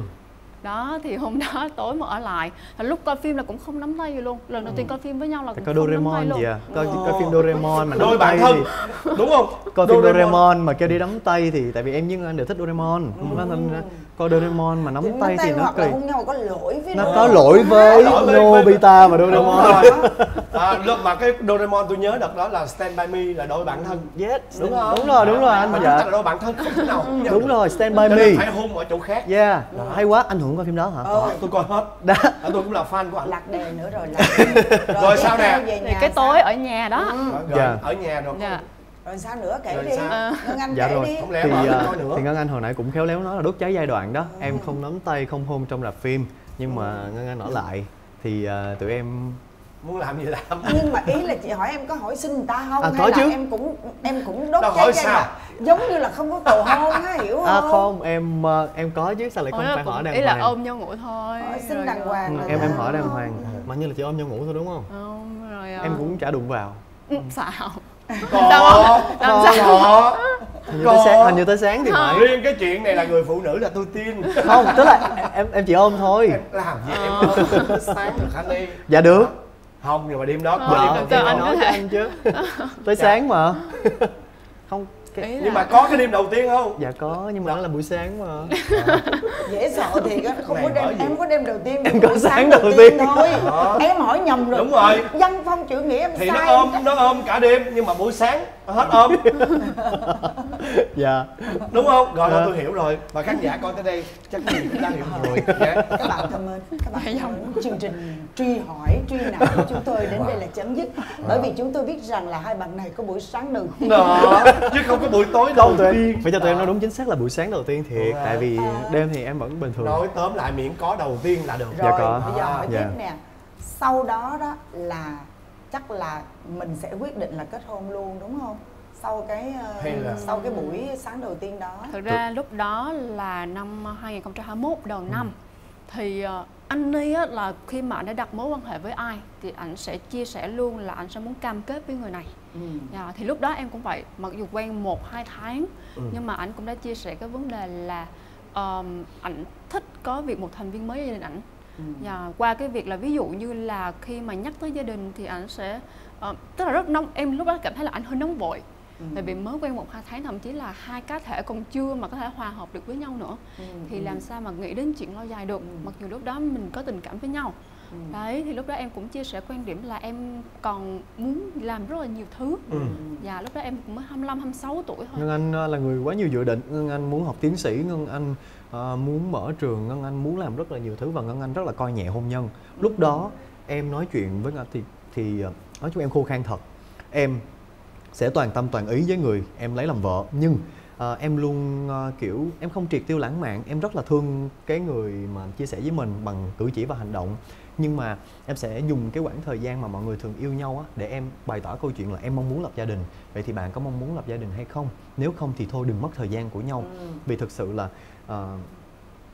đó thì hôm đó tối mà ở lại là lúc coi phim là cũng không nắm tay gì luôn. Lần đầu tiên coi phim với nhau là cũng có không nắm tay Doraemon luôn. gì à? Coi, coi phim Doraemon mà đôi nắm bạn tay thân. thì đúng không? Coi phim Doraemon. Mà kêu đi nắm tay thì tại vì em với Ngân anh đều thích Doraemon. Nó nên coi Doraemon mà nắm Thì tay thì nó kỳ hôn nhau có lỗi với nó nữa. có lỗi với Nobita và Đúng Doraemon. rồi. à, lúc mà cái Doraemon tôi nhớ đợt đó là Stand By Me là đôi bạn thân. Yes. Đúng không? Đúng rồi đúng rồi anh mà chúng dạ ta là đôi bạn thân không thể nào đúng rồi Stand by me. phải hôn ở chỗ khác. Yeah. Hay quá anh Hưởng coi phim đó hả? Ờ. tôi coi hết. Đó à, tôi cũng là fan của anh. Lạc đề nữa rồi lạc Rồi tiếp sao nè? cái tối ở nhà đó. Rồi, Dạ. ở nhà rồi. Dạ rồi sao nữa? Kể Rồi đi. sao? Ngân Anh dạ kể rồi đi. Không lẽ thì, coi nữa? thì Ngân Anh hồi nãy cũng khéo léo nói là đốt cháy giai đoạn đó. Em không nắm tay không hôn trong rạp phim nhưng mà Ngân Anh ở lại. Thì à, tụi em muốn làm gì làm? Nhưng mà ý là chị hỏi em có hỏi xin người ta không? À, hay có là chứ. em cũng em cũng đốt Đâu cháy hỏi sao? mà giống như là không có cầu hôn á hiểu không à không? em à, em có chứ. Sao lại không phải hỏi đàng ý là hoàng? ôm nhau ngủ thôi Hỏi xin Rồi- đàng hoàng Ừ, là em em hỏi đàng hoàng. Mà như là chỉ ôm nhau ngủ thôi đúng không? Không rồi em cũng chả đụng vào. Ừ, xạo có. Làm có. sao? có. Hình như tới sáng hình như tới sáng thì phải. Riêng cái chuyện này là người phụ nữ là tôi tin. Không tức là em em chỉ ôm thôi. Em làm gì em Ờ. ôm sáng được hả đi dạ được. Không nhưng mà đêm đó Ờ, có đêm ờ, tiên anh nói cho anh chứ. Tới sáng mà. Không cái... nhưng mà có cái đêm đầu tiên không dạ có nhưng mà nó là buổi sáng mà dễ sợ thì á, không có Này đêm bởi vì- em có đêm đầu tiên Em có buổi sáng đầu tiên. thôi Đó. em hỏi nhầm rồi Đúng rồi. văn phong chữ nghĩa em thì sai nó ôm nó ôm cả đêm nhưng mà buổi sáng hết ôm dạ. Đúng không? Rồi Dạ. tôi hiểu rồi. Và khán giả coi tới đây chắc gì cũng đã hiểu rồi. Dạ. các bạn thân mến các bạn thân mến chương trình truy hỏi truy nã của chúng tôi đến đây là chấm dứt. Bởi vì chúng tôi biết rằng là hai bạn này có buổi sáng đầu tiên. Đó chứ không có buổi tối đầu không tụi em tiên phải cho tụi em nói đúng chính xác là buổi sáng đầu tiên thiệt tại vì đêm thì em vẫn bình thường. Nói tóm lại miễn có đầu tiên là được. Rồi Dạ có. bây giờ hỏi Dạ. tiếp nè. Sau đó đó là chắc là mình sẽ quyết định là kết hôn luôn đúng không sau cái ờ, Hay là- sau cái buổi sáng đầu tiên đó Thực ra lúc đó là năm 2021 đầu năm thì ờ, anh Ni á, là khi mà anh đã đặt mối quan hệ với ai thì anh sẽ chia sẻ luôn là anh sẽ muốn cam kết với người này. ừ. Dạ, thì lúc đó em cũng vậy, mặc dù quen một hai tháng Ừ. nhưng mà anh cũng đã chia sẻ cái vấn đề là um, ảnh thích có việc một thành viên mới gia đình ảnh. Ừ. Dạ, qua cái việc là ví dụ như là khi mà nhắc tới gia đình thì ảnh sẽ ờ, tức là rất nóng em lúc đó cảm thấy là anh hơi nóng vội Ừ. tại vì mới quen một hai tháng thậm chí là hai cá thể còn chưa mà có thể hòa hợp được với nhau nữa Ừ. thì làm sao mà nghĩ đến chuyện lâu dài được Ừ. mặc dù lúc đó mình có tình cảm với nhau Ừ. đấy thì lúc đó em cũng chia sẻ quan điểm là em còn muốn làm rất là nhiều thứ. Ừ. và lúc đó em cũng mới 25 26 tuổi thôi. Ngân Anh ờ, là người quá nhiều dự định. Ngân Anh muốn học tiến sĩ Ngân Anh ờ, muốn mở trường Ngân Anh muốn làm rất là nhiều thứ và Ngân Anh rất là coi nhẹ hôn nhân. Lúc đó em nói chuyện với Ngân thì thì ờ, nói chung em khô khan thật. Em sẽ toàn tâm toàn ý với người em lấy làm vợ. Nhưng ờ, em luôn ờ, kiểu em không triệt tiêu lãng mạn. Em rất là thương cái người mà chia sẻ với mình bằng cử chỉ và hành động nhưng mà em sẽ dùng cái khoảng thời gian mà mọi người thường yêu nhau á để em bày tỏ câu chuyện là em mong muốn lập gia đình. Vậy thì bạn có mong muốn lập gia đình hay không? Nếu không thì thôi đừng mất thời gian của nhau. Ừ. vì thực sự là ờ,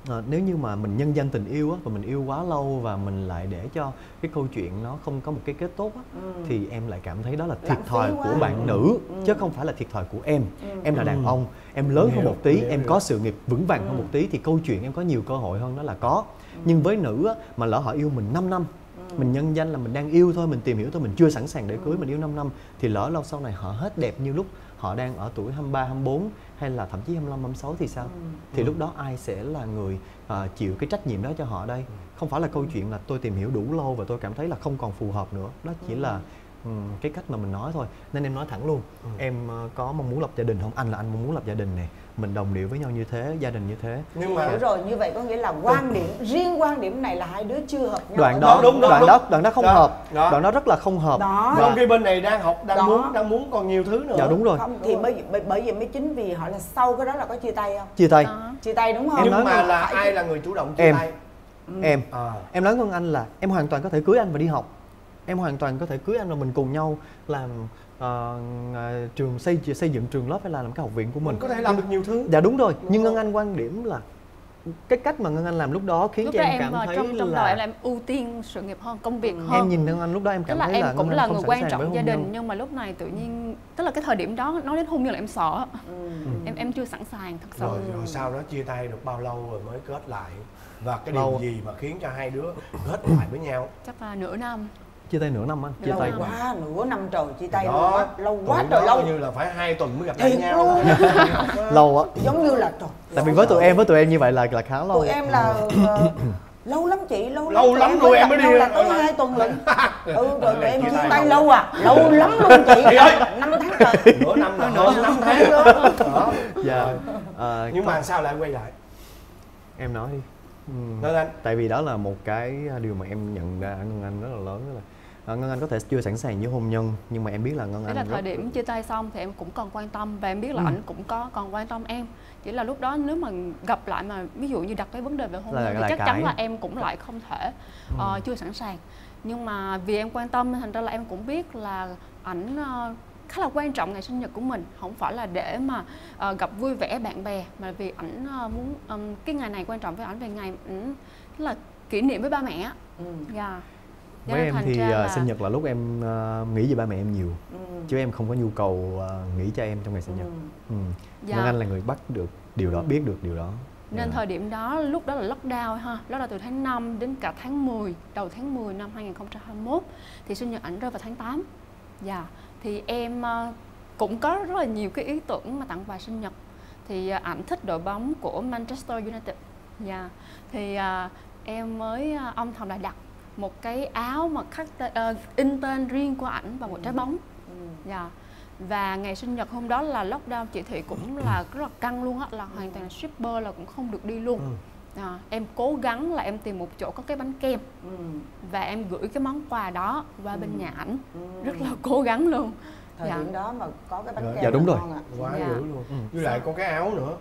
ờ, nếu như mà mình nhân danh tình yêu á và mình yêu quá lâu và mình lại để cho cái câu chuyện nó không có một cái kết tốt á Ừ. thì em lại cảm thấy đó là thiệt thòi của bạn nữ Ừ. chứ không phải là thiệt thòi của em Ừ. em là đàn Ừ. ông em lớn hơn Hiểu, một tí hiểu, em hiểu. có sự nghiệp vững vàng hơn Ừ. một tí thì câu chuyện em có nhiều cơ hội hơn đó là có nhưng với nữ á, mà lỡ họ yêu mình 5 năm Ừ. mình nhân danh là mình đang yêu thôi mình tìm hiểu thôi mình chưa sẵn sàng để cưới mình yêu 5 năm thì lỡ lâu sau này họ hết đẹp như lúc họ đang ở tuổi 23 24 hay là thậm chí 25 26 thì sao? Thì lúc đó ai sẽ là người à, chịu cái trách nhiệm đó cho họ đây? Không phải là câu chuyện là tôi tìm hiểu đủ lâu và tôi cảm thấy là không còn phù hợp nữa. Đó chỉ là ừm, cái cách mà mình nói thôi. Nên em nói thẳng luôn em ờ, có mong muốn lập gia đình không? Anh là anh mong muốn lập gia đình nè mình đồng điệu với nhau như thế gia đình như thế nhưng mà hiểu rồi như vậy có nghĩa là quan điểm riêng quan điểm này là hai đứa chưa hợp nhau đoạn ở đó đúng, đúng, đoạn đúng. đó đoạn đó không Đó, hợp đó. đoạn đó rất là không hợp Đó. trong khi bên này đang học đang Đó. muốn đang muốn còn nhiều thứ nữa dạ đúng rồi không thì bởi, bởi bởi vì mới chính vì họ là sau cái đó là có chia tay không chia tay Đó. chia tay đúng không nhưng nói mà là phải- ai là người chủ động chia Em. tay em à. em nói với anh là em hoàn toàn có thể cưới anh và đi học em hoàn toàn có thể cưới anh và mình cùng nhau làm ờ, ờ, trường xây xây dựng trường lớp hay là làm cái học viện của mình? Mình có thể làm được nhiều thứ. Dạ đúng rồi. Nhưng ngân anh quan điểm là cái cách mà ngân anh làm lúc đó khiến lúc cho đó em em cảm ờ, thấy trong trong là đầu em là em ưu tiên sự nghiệp hơn công việc hơn. em nhìn ngân anh lúc đó em tức cảm là thấy em là cũng ngân là người quan trọng gia đình nhân. nhưng mà lúc này tự nhiên tức là cái thời điểm đó nói đến hôn nhân là em sợ. Ừ. em em chưa sẵn sàng thật sự. Rồi rồi sau đó chia tay được bao lâu rồi mới kết lại? Và cái Lâu. điều gì mà khiến cho hai đứa kết lại với nhau? Chắc là nửa năm chia tay nửa năm anh. Chia lâu tay quá nửa năm trời chia tay đó lâu quá lâu quá tụi trời lâu. như là phải hai tuần mới gặp lại nhau. luôn lâu á. Giống như là trời. Tại vì với tụi em với tụi em như vậy là là khá lâu. Tụi em là ờ, lâu lắm chị lâu Lâu tụi lắm rồi em mới đi là ra- tới hai tuần lận. Ừ rồi tụi em chia tay lâu. à. Lâu lắm luôn chị. năm tháng trời. Nửa năm là hơn năm tháng đó, đó. dạ. Ờ, nhưng mà sao lại quay lại? Em nói đi. Ừm. nên anh. Tại vì đó là một cái điều mà em nhận ra ngân anh rất là lớn đó là à, ngân anh có thể chưa sẵn sàng với hôn nhân nhưng mà em biết là ngân Đấy anh là rất thời điểm chia tay xong thì em cũng còn quan tâm và em biết là Ừ. ảnh cũng có còn quan tâm em chỉ là lúc đó nếu mà gặp lại mà ví dụ như đặt cái vấn đề về hôn Là- nhân thì chắc cãi. chắn là em cũng lại không thể ờ, Ừ. chưa sẵn sàng nhưng mà vì em quan tâm thành ra là em cũng biết là ảnh ờ, khá là quan trọng ngày sinh nhật của mình không phải là để mà ờ, gặp vui vẻ bạn bè mà vì ảnh ờ, muốn ừm, cái ngày này quan trọng với ảnh về ngày ảnh tức là kỷ niệm với ba mẹ á. ừ. Dạ. Với nên em thì à, là- sinh nhật là lúc em à, nghĩ về ba mẹ em nhiều Ừ. chứ em không có nhu cầu à, nghĩ cho em trong ngày sinh nhật Ừ. ừ. Dạ. ngân anh là người bắt được điều đó Ừ. biết được điều đó nên Dạ. thời điểm đó lúc đó là lockdown ha lockdown từ tháng 5 đến cả tháng 10 đầu tháng 10 năm 2021 thì sinh nhật ảnh rơi vào tháng 8 dạ thì em ờ, cũng có rất là nhiều cái ý tưởng mà tặng quà sinh nhật thì ảnh thích đội bóng của Manchester United dạ thì ờ, em mới ờ, âm thầm là đặt một cái áo mà khắc ờ, in tên riêng của ảnh và một trái bóng. Dạ. Và ngày sinh nhật hôm đó là lockdown chỉ thị cũng là rất là căng luôn á là hoàn toàn là shipper là cũng không được đi luôn. À, em cố gắng là em tìm một chỗ có cái bánh kem. Và em gửi cái món quà đó qua bên nhà ảnh. Rất là cố gắng luôn. Thời Dạ. điểm đó mà có cái bánh kem Dạ, đúng rồi. ngon ạ. quá Dạ. dữ luôn. Ừ. với lại có cái áo nữa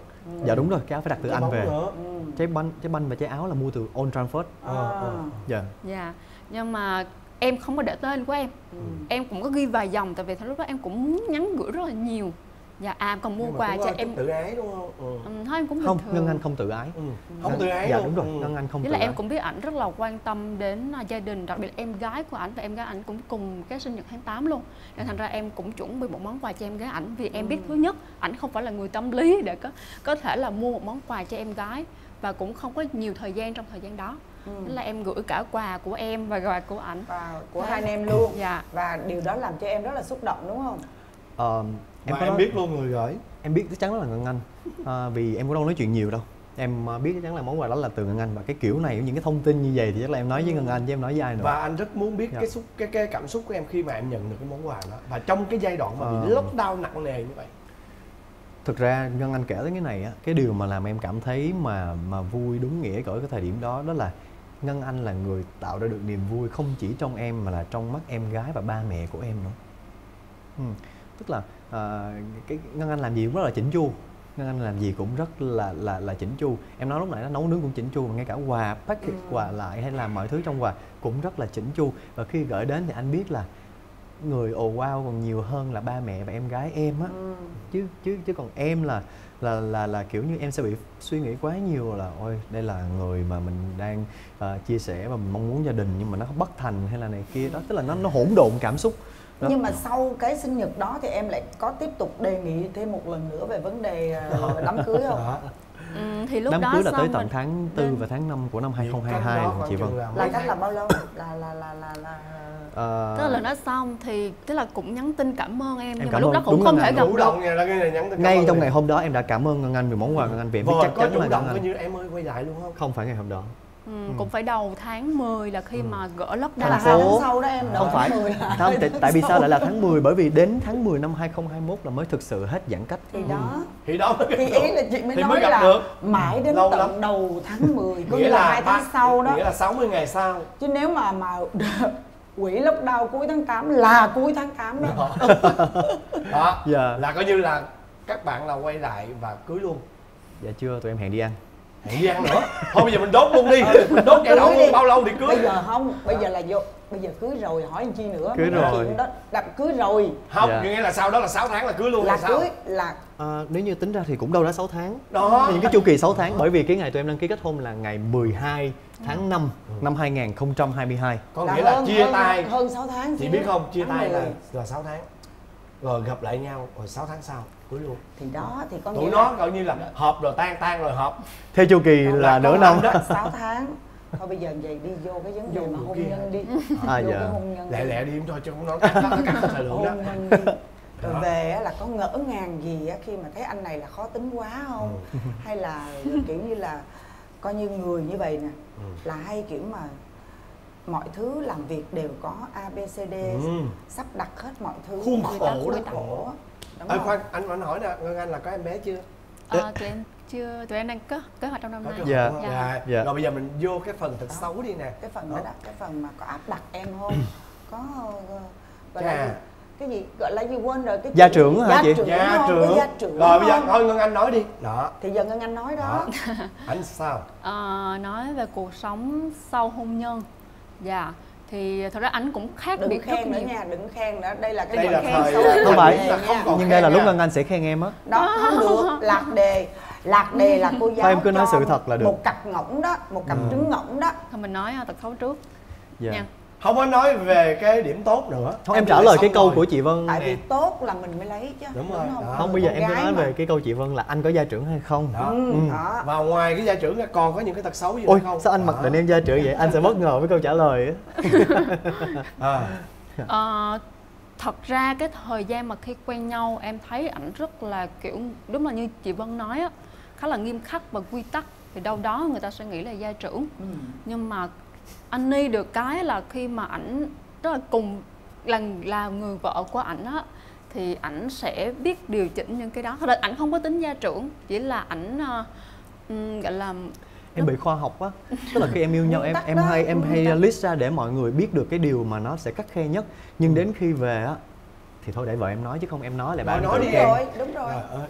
dạ đúng rồi cái áo phải đặt từ cái anh về. nữa. Trái banh trái banh và trái áo là mua từ Old Trafford. Ờ, ờ. dạ. Dạ. Nhưng mà em không có để tên của em. Ừ. em cũng có ghi vài dòng tại vì lúc đó em cũng muốn nhắn gửi rất là nhiều dạ à còn mua quà cho em tự ái đúng không ừ. Ừ, thôi em cũng bình không thường ngân anh không tự ái Ừ. không tự ái dạ luôn đúng rồi Ừ. ngân anh không Thế tự là ái em cũng biết ảnh rất là quan tâm đến à, gia đình, đặc biệt là em gái của ảnh và em gái ảnh cũng cùng cái sinh nhật tháng 8 luôn. Nên thành ra em cũng chuẩn bị một món quà cho em gái ảnh vì em biết thứ nhất ảnh không phải là người tâm lý để có có thể là mua một món quà cho em gái và cũng không có nhiều thời gian trong thời gian đó. Thế là em gửi cả quà của em và quà của ảnh. và của hai anh em luôn Dạ. và điều đó làm cho em rất là xúc động đúng không Ờ, em, có em nói- biết luôn người gửi em biết chắc chắn là ngân anh à, vì em cũng đâu nói chuyện nhiều đâu em à, biết chắc chắn là món quà đó là từ ngân anh và cái kiểu này những cái thông tin như vậy thì chắc là em nói với ngân anh chứ em nói với ai nữa và anh rất muốn biết Dạ. cái xúc cái cái cảm xúc của em khi mà em nhận được cái món quà đó và trong cái giai đoạn mà bị Ờ. lockdown nặng nề như vậy thực ra ngân anh kể tới cái này á cái điều mà làm em cảm thấy mà mà vui đúng nghĩa ở cái thời điểm đó đó là ngân anh là người tạo ra được niềm vui không chỉ trong em mà là trong mắt em gái và ba mẹ của em nữa ừ. Tức là à, cái ngân anh làm gì cũng rất là chỉnh chu. Ngân anh làm gì cũng rất là là là chỉnh chu. Em nói lúc nãy đó nấu nướng cũng chỉnh chu mà ngay cả quà package quà lại hay làm mọi thứ trong quà cũng rất là chỉnh chu. Và khi gửi đến thì anh biết là người ồ wow còn nhiều hơn là ba mẹ và em gái em á. Chứ chứ chứ còn em là là là là kiểu như em sẽ bị suy nghĩ quá nhiều là ôi đây là người mà mình đang ờ, chia sẻ và mình mong muốn gia đình nhưng mà nó bất thành hay là này kia đó. Tức là nó nó hỗn độn cảm xúc đó. nhưng mà sau cái sinh nhật đó thì em lại có tiếp tục đề nghị thêm một lần nữa về vấn đề ờ, đám cưới không? Đó. Ừ, thì lúc đám đó cưới là tới xong tận mình- tháng 4 và tháng 5 của năm 2022 Cách đó chị Vân. là cách là bao lâu? Là là là là là Ờ, Tức là lần đó xong thì tức là cũng nhắn tin cảm ơn em, nhưng mà cảm lúc ơn. đó cũng Đúng không thể ngày gặp được. động nha là cái này nhắn tin cảm ngay trong ngày hôm đó em đã cảm ơn ngân anh vì món quà ngân anh vì em biết Vợ chắc chắn là ngân anh. như em ơi quay lại luôn không? Không phải ngày hôm đó Ừ, cũng phải đầu tháng 10 là khi mà gỡ lockdown. Phố- tháng sau đó em không đợi phải tháng 10 là không tại, tháng tại vì sao lại là tháng 10 bởi vì đến tháng 10 năm 2021 là mới thực sự hết giãn cách. Thì đó. Thì đó mới thì ý là chị mới Thì nói mới gặp là được. mãi đến Lâu tận lắm. đầu tháng 10 có nghĩa là hai ba- tháng sau đó. nghĩa là 60 ngày sau. Chứ nếu mà mà quỷ lockdown cuối tháng 8 là cuối tháng 8 đó. Đó. Dạ. là coi như là các bạn là quay lại và cưới luôn. Dạ chưa tụi em hẹn đi ăn đi ăn nữa. Thôi bây giờ mình đốt luôn đi. Mình đốt đoạn Cưới luôn đi. bao lâu thì cưới. Bây giờ không bây giờ là vô bây giờ cưới rồi hỏi làm chi nữa? Cưới cái rồi. đó. Đặt cưới rồi. Không Dạ. nghĩa là sau đó là 6 tháng là cưới luôn là hay sao? cưới là À, nếu như tính ra thì cũng đâu đó 6 tháng. Đó. Những cái chu kỳ 6 tháng bởi vì cái ngày tụi em đăng ký kết hôn là ngày 12 tháng 5 năm 2022 có là nghĩa là hơn, chia hơn, tay. hơn 6 tháng chị biết không? Chia tay là 10. là 6 tháng. Rồi gặp lại nhau rồi 6 tháng sau thì đó thì có tụi nó coi như là hợp rồi tan tan rồi hợp theo chu kỳ là nửa năm đó 6 tháng thôi bây giờ vậy đi vô cái vấn đề Vô mà hôn kia. nhân đi À, vô dạ. cái hôn nhân lẹ đi. lẹ đi thôi chứ không nói cắt cắt cắt thời lượng đó hôn nhân đi rồi Đó. về á là có ngỡ ngàng gì á khi mà thấy anh này là khó tính quá không Ừ. hay là kiểu như là coi như người như vậy nè Ừ. là hay kiểu mà mọi thứ làm việc đều có a b c d Ừ. sắp đặt hết mọi thứ Khuôn khổ đó. khuôn khổ đúng không? khoan anh anh hỏi nè ngân anh là có em bé chưa? Ờ, tụi em chưa tụi em đang có kế hoạch trong năm nay. Dạ. Dạ. Dạ. Dạ. rồi bây giờ mình vô cái phần thật xấu đi nè. Cái phần đó. Đó. cái phần mà có áp đặt em không có ờ, gọi là gì? cái gì? Gọi là gì quên rồi? Cái Gia trưởng hả gia chị? trưởng gia không? trưởng. gia trưởng rồi bây giờ thôi ngân anh nói đi. Đó. Thì giờ ngân anh nói đó. Đó. Anh sao? Ờ, nói về cuộc sống sau hôn nhân. Dạ thì thật ra anh cũng khác đừng biệt khen nữa nhiều. nha đừng khen nữa. Đây là cái đây là khen thời thời Không phải. không còn nhưng đây là lúc ngân anh sẽ khen em á. Đó không được. Lạc đề lạc đề là cô giáo Thôi em cứ nói sự thật là được. một cặp ngỗng đó một cặp Ừ. trứng ngỗng đó. Thôi mình nói uh, tật xấu trước. Dạ. Nha không có nói về cái điểm tốt nữa. Không em trả lời cái câu rồi. của chị Vân. Tại vì tốt là mình mới lấy chứ Đúng rồi, đó. không bây giờ em cứ nói mà. về cái câu chị Vân là anh có gia trưởng hay không? Đó. Ừ, đó. Và ngoài cái gia trưởng ra còn có những cái tật xấu gì nữa ôi không? sao anh mặc định em gia trưởng vậy? Anh sẽ bất ngờ với câu trả lời á. À. Ờ, thật ra cái thời gian mà khi quen nhau em thấy ảnh rất là kiểu đúng là như chị Vân nói á khá là nghiêm khắc và quy tắc. Thì đâu đó người ta sẽ nghĩ là gia trưởng. Ừ. nhưng mà anh Ni được cái là khi mà ảnh rất là cùng lần là người vợ của ảnh á thì ảnh sẽ biết điều chỉnh những cái đó. Thật ra ảnh không có tính gia trưởng chỉ là ảnh ừm, gọi là em bị khoa học á tức là khi em yêu nhau em em hay em hay list ra để mọi người biết được cái điều mà nó sẽ khắt khe nhất. Nhưng đến khi về á thì thôi để vợ em nói chứ không em nói lại bạn nói đi. rồi đúng rồi. Ơi.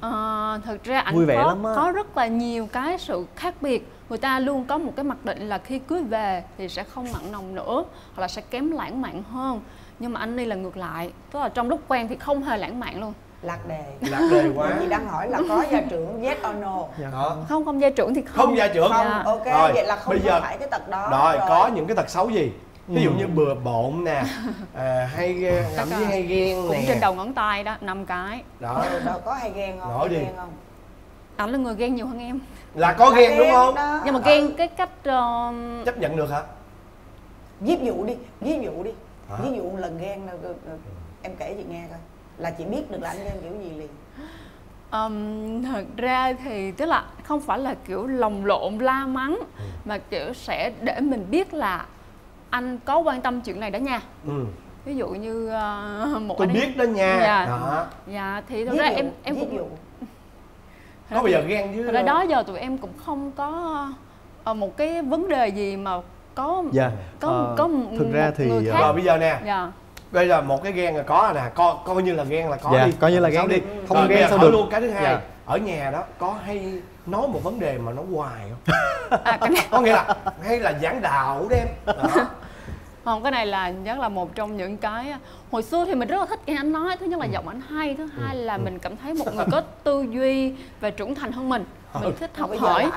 Ờ, thật ra ảnh Vui vẻ có, lắm á. có rất là nhiều cái sự khác biệt. Người ta luôn có một cái mặc định là khi cưới về thì sẽ không mặn nồng nữa hoặc là sẽ kém lãng mạn hơn. Nhưng mà anh đi là ngược lại tức là trong lúc quen thì không hề lãng mạn luôn. Lạc đề. Lạc đề quá. Chị đang hỏi là có gia trưởng yes or no? Đó. Không không gia trưởng thì không. Không gia trưởng. Không Dạ. ok Rồi, vậy là không bây giờ- phải cái tật đó. Rồi. có những cái tật xấu gì ví dụ như bừa bộn nè à, hay ghen thậm chí hay ghen cũng nè. trên đầu ngón tay đó năm cái. Đó. Ừ, đâu có hay ghen không Nói đi. ghen không ảnh là người ghen nhiều hơn em. Là có Là ghen đúng không? đó. nhưng mà ghen cái cách ờ, chấp nhận được hả? Ví dụ đi ví dụ đi. Hả? ví dụ lần ghen là- là- là- em kể chị nghe coi. Là chị biết được là anh ghen kiểu gì liền. Ừm, thật ra thì tức là không phải là kiểu lồng lộn la mắng mà kiểu sẽ để mình biết là anh có quan tâm chuyện này đó nha. Ừ. ví dụ như ờ, một tôi anh biết đó nha. Dạ. đó. Dạ thì thật ví ra dụ em em cũng dụ. Có bao giờ ghen với thật ra đó giờ tụi em cũng không có ờ, một cái vấn đề gì mà có dạ có ờ, có một, thực ra một thì người ờ, khác. Rồi bây giờ nè. Dạ. Bây giờ một cái ghen là có rồi nè co coi như là ghen là có Dạ, đi. coi như là ghen đi. Không Rồi, ghen bây sao được? luôn cái thứ hai. Dạ. ở nhà đó có hay nói một vấn đề mà nó hoài không? À, cái này, có nghĩa là hay là giảng đạo đó em? Đó. không cái này là rất là một trong những cái hồi xưa thì mình rất là thích nghe anh nói thứ nhất là giọng anh hay thứ hai là mình cảm thấy một người có tư duy và trưởng thành hơn mình. Mình thích học hỏi.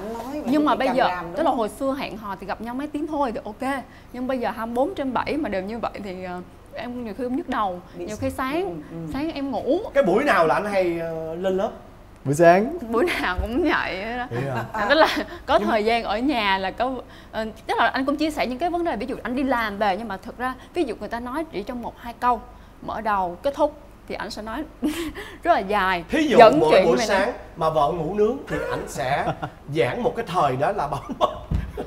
nhưng mà bây giờ tức là hồi xưa hẹn hò thì gặp nhau mấy tiếng thôi thì ok. Nhưng bây giờ 24 trên 7 mà đều như vậy thì ờ, em nhiều khi em nhức đầu Bị- nhiều khi sáng Ừ, ừ. sáng em ngủ. Cái buổi nào là anh hay ờ, lên lớp buổi sáng. Buổi nào cũng vậy đó. Vậy à? Tức là có thời gian ở nhà là có ờ, tức là anh cũng chia sẻ những cái vấn đề ví dụ anh đi làm về nhưng mà thực ra ví dụ người ta nói chỉ trong một hai câu mở đầu kết thúc thì anh sẽ nói rất là dài thí dụ dẫn mỗi buổi này sáng mà vợ ngủ nướng thì anh sẽ giảng một cái thời đó là bao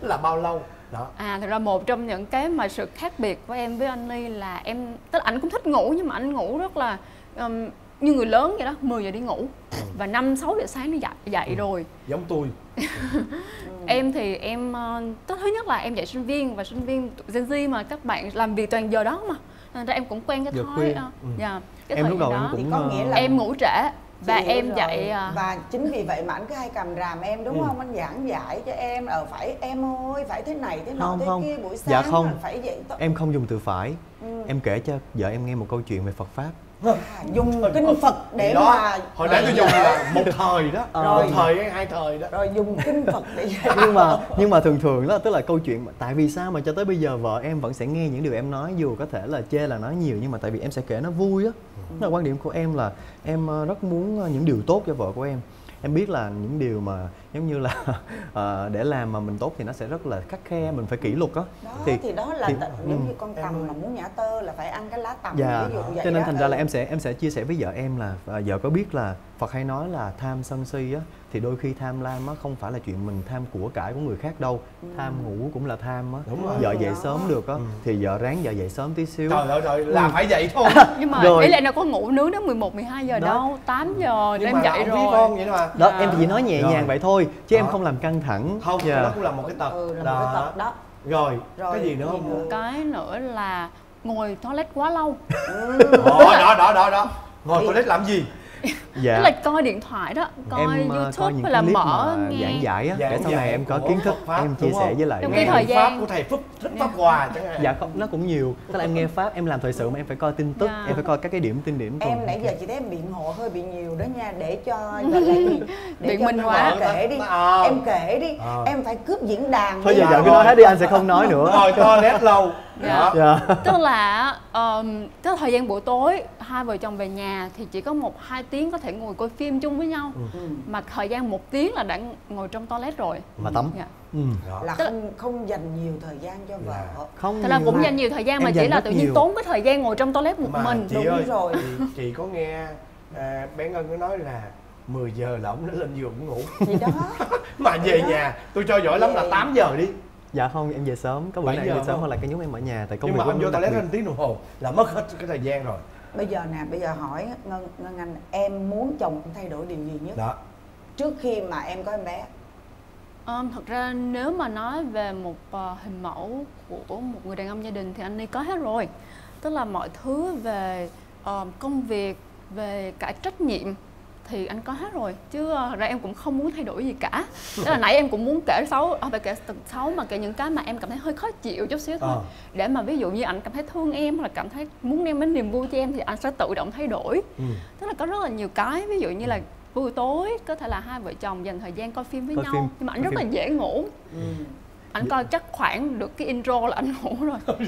là bao lâu? Đó. À thực ra một trong những cái mà sự khác biệt của em với anh Ly là em tức là anh cũng thích ngủ nhưng mà anh ngủ rất là ừm, như người lớn vậy đó 10 giờ đi ngủ và 5 6 giờ sáng nó dậy dậy rồi. giống tôi Em thì em ờ, thứ nhất là em dạy sinh viên và sinh viên Gen Z mà các bạn làm việc toàn giờ đó mà. Nên ra em cũng quen cái Giờ thói khuya. ờ, Ừ. dạ, cái em thời lúc đầu em đó. cũng Thì có nghĩa ờ, là- em ngủ trễ và em rồi. dạy và chính vì vậy mà anh cứ hay cầm ràm em đúng Ừ. không anh giảng giải cho em ở phải em ơi phải thế này thế nọ Không, thế không. kia buổi Dạ sáng không. là phải vậy em không dùng từ phải Ừ. em kể cho vợ em nghe một câu chuyện về Phật pháp dùng kinh Phật để đó. mà hồi nãy tôi dùng là một thời đó. Rồi. một thời hay hai thời đó. Rồi dùng kinh Phật để nhưng mà nhưng mà thường thường đó tức là câu chuyện mà- tại vì sao mà cho tới bây giờ vợ em vẫn sẽ nghe những điều em nói dù có thể là chê là nói nhiều nhưng mà tại vì em sẽ kể nó vui á. Đó là quan điểm của em là em ờ, rất muốn ờ, những điều tốt cho vợ của em. Em biết là những điều mà giống như là ờ, để làm mà mình tốt thì nó sẽ rất là khắc khe mình phải kỷ luật á đó thì, đó là thì- tận ừ. giống như con tằm mà muốn nhả tơ là phải ăn cái lá tằm Dạ, ví dụ vậy cho nên đó. thành ra là Ừ. em sẽ em sẽ chia sẻ với vợ em là à, vợ có biết là Phật hay nói là tham sân si á thì đôi khi tham lam á không phải là chuyện mình tham của cải của người khác đâu tham ngủ cũng là tham á Đúng rồi. vợ dậy Đó. sớm được á thì vợ ráng vợ dậy sớm tí xíu trời ơi trời là phải vậy thôi nhưng mà Rồi. ý là đâu có ngủ nướng đến 11 12 giờ Đó. đâu 8 giờ nhưng em mà dậy rồi von vậy đó mà đó Dạ. em chỉ nói nhẹ Rồi. nhàng vậy thôi chứ em Đó. không làm căng thẳng. Không Dạ. đó cũng là một cái tật. Ừ, là một cái tật đó. Rồi, Rồi, cái gì nữa không? nữa? cái nữa là ngồi toilet quá lâu. Đó đó đó đó đó. Ngồi toilet làm gì dạ. Tức là coi điện thoại đó coi em ờ, youtube coi những hay là clip mở mà nghe. giảng giải á. Để Giảng sau này dạy em có kiến thức Pháp, em chia sẻ với lại Trong em. thời pháp gian- của thầy phúc thích pháp hòa chẳng hạn dạ không nó cũng nhiều. Tức là em nghe pháp em làm thời sự mà em phải coi tin tức Dạ. em phải coi các cái điểm tin điểm em nãy giờ chị thấy em biện hộ hơi bị nhiều đó nha để cho để Biện cho minh hóa. kể đi Ờ. em kể đi. Ờ. em phải cướp diễn đàn thôi giờ vợ cứ nói hết đi anh sẽ không nói nữa. Ngồi toilet lâu. Dạ. dạ. Tức là um, tức là thời gian buổi tối hai vợ chồng về nhà thì chỉ có một hai tiếng có thể ngồi coi phim chung với nhau. Mà thời gian một tiếng là đã ngồi trong toilet rồi. Mà tắm. Dạ. ừ. là không không dành nhiều thời gian cho vợ. Không Thật là cũng mà. dành nhiều thời gian Em mà chỉ là tự nhiên nhiều. tốn cái thời gian ngồi trong toilet một mà mình. chị đúng ơi rồi. chị, chị có nghe à, bé ngân có nói là 10 giờ là ổng đã lên giường ngủ. Gì đó. Mà về nhà tôi cho giỏi lắm là 8 giờ đi. Dạ không em về sớm. Có bữa em về sớm hoặc là cái nhóm em ở nhà tại công nhưng việc mà của ông em vô toilet hơn tiếng đồng hồ là mất hết cái thời gian rồi bây giờ nè bây giờ hỏi ngân ngân anh em muốn chồng em thay đổi điều gì nhất? Đó. Trước khi mà em có em bé. Um, thật ra nếu mà nói về một ờ, hình mẫu của một người đàn ông gia đình thì anh ấy có hết rồi. Tức là mọi thứ về ờ, công việc về cả trách nhiệm thì anh có hết rồi. Chứ ờ, ra em cũng không muốn thay đổi gì cả. Tức là nãy em cũng muốn kể xấu không phải kể tật xấu mà kể những cái mà em cảm thấy hơi khó chịu chút xíu thôi. Ờ. để mà ví dụ như anh cảm thấy thương em hoặc là cảm thấy muốn đem đến niềm vui cho em thì anh sẽ tự động thay đổi. Ừ. tức là có rất là nhiều cái ví dụ như là buổi tối có thể là hai vợ chồng dành thời gian coi phim với Coi nhau phim, nhưng mà anh coi rất là phim. dễ ngủ anh coi chắc khoảng được cái intro là anh ngủ rồi.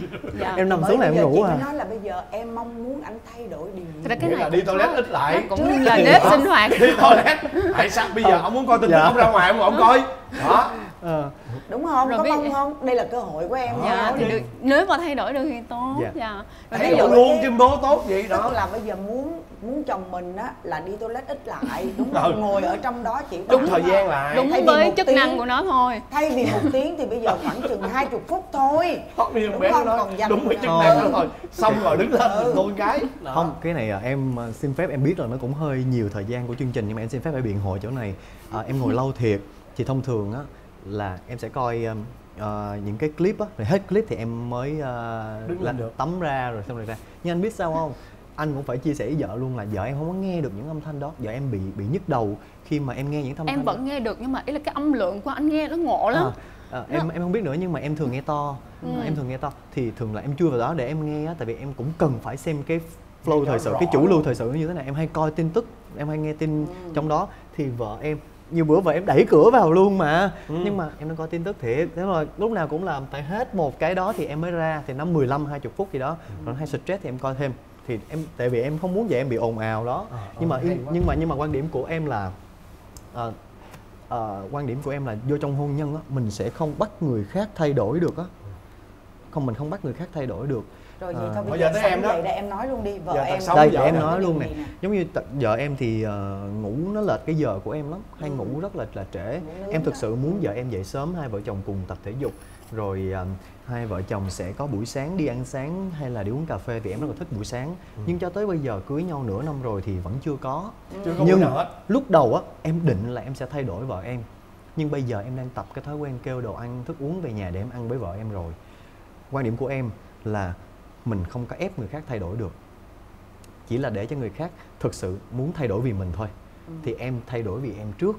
Dạ. em nằm Bởi xuống là em ngủ chị à. nói là bây giờ em mong muốn anh thay đổi điều gì Thật ra cái này là đi toilet ít lại. Nó cũng là nếp sinh hoạt. Đi toilet. Tại sao? Bây giờ ông muốn coi tin tức Dạ. ông ra ngoài ông ông coi. Đó. Ờ, đúng không? Rồi có biết- mong không? Đây là cơ hội của em dạ nha. thì được. Nếu mà thay đổi được thì tốt Dạ. dạ, Rồi thay đổi luôn chứ bố tốt vậy tức đó là bây giờ muốn muốn chồng mình á là đi toilet ít lại đúng Ừ. không ngồi ở trong đó chỉ đúng thời gian lại. Đúng Thay với chức tiếng- năng của nó thôi. thay vì một tiếng thì bây giờ khoảng chừng 20 phút thôi. Đi Đúng bé không? nói Còn dành đúng với chức năng đó rồi xong rồi đứng lên Ừ. thôi cái. Đó. không cái này à, em à, xin phép em biết là nó cũng hơi nhiều thời gian của chương trình nhưng mà em xin phép phải biện hộ chỗ này. À, em ngồi lâu thiệt. Thì thông thường á là em sẽ coi um, ờ, những cái clip á. Rồi hết clip thì em mới uh, Đứng lên được. tắm ra rồi xong rồi ra. Nhưng anh biết sao không? Anh cũng phải chia sẻ với vợ luôn là vợ em không có nghe được những âm thanh đó. Vợ em bị bị nhức đầu khi mà em nghe những âm thanh em vẫn nghe được nhưng mà ý là cái âm lượng của anh nghe nó ngộ lắm. À, à, em em không biết nữa nhưng mà em thường nghe to. Ừ. À, em thường nghe to. Thì thường là em chui vào đó để em nghe á tại vì em cũng cần phải xem cái flow Nghe thời sự cái chủ lưu thời sự như thế này. Em hay coi tin tức em hay nghe tin Ừ. trong đó. Thì vợ em nhiều bữa vợ em đẩy cửa vào luôn mà. Ừ. nhưng mà em đang coi tin tức thiệt. Thế rồi lúc nào cũng làm tại hết một cái đó thì em mới ra. Thì nó 15 20 phút gì đó. Ừ. rồi hay stress thì em coi thêm. Thì em tại vì em không muốn vậy em bị ồn ào đó. Ờ, nhưng mà quá. nhưng mà nhưng mà quan điểm của em là ờ, ờ, quan điểm của em là vô trong hôn nhân á mình sẽ không bắt người khác thay đổi được á. Không mình không bắt người khác thay đổi được rồi vậy À. thôi Bây bây giờ giờ tới em đó. vậy để em nói luôn đi vợ Giờ em đây vợ em nói luôn nè. giống như t- vợ em thì ờ, ngủ nó lệch cái giờ của em lắm hay ngủ rất là là trễ. Em thực sự muốn vợ em dậy sớm hai vợ chồng cùng tập thể dục. Rồi ờ, hai vợ chồng sẽ có buổi sáng đi ăn sáng hay là đi uống cà phê vì em rất là thích buổi sáng. Nhưng cho tới bây giờ cưới nhau nửa năm rồi thì vẫn chưa có. Chưa có nhưng lúc đầu á em định là em sẽ thay đổi vợ em. Nhưng bây giờ em đang tập cái thói quen kêu đồ ăn thức uống về nhà để em ăn với vợ em rồi. Quan điểm của em là mình không có ép người khác thay đổi được. Chỉ là để cho người khác thực sự muốn thay đổi vì mình thôi. Thì em thay đổi vì em trước.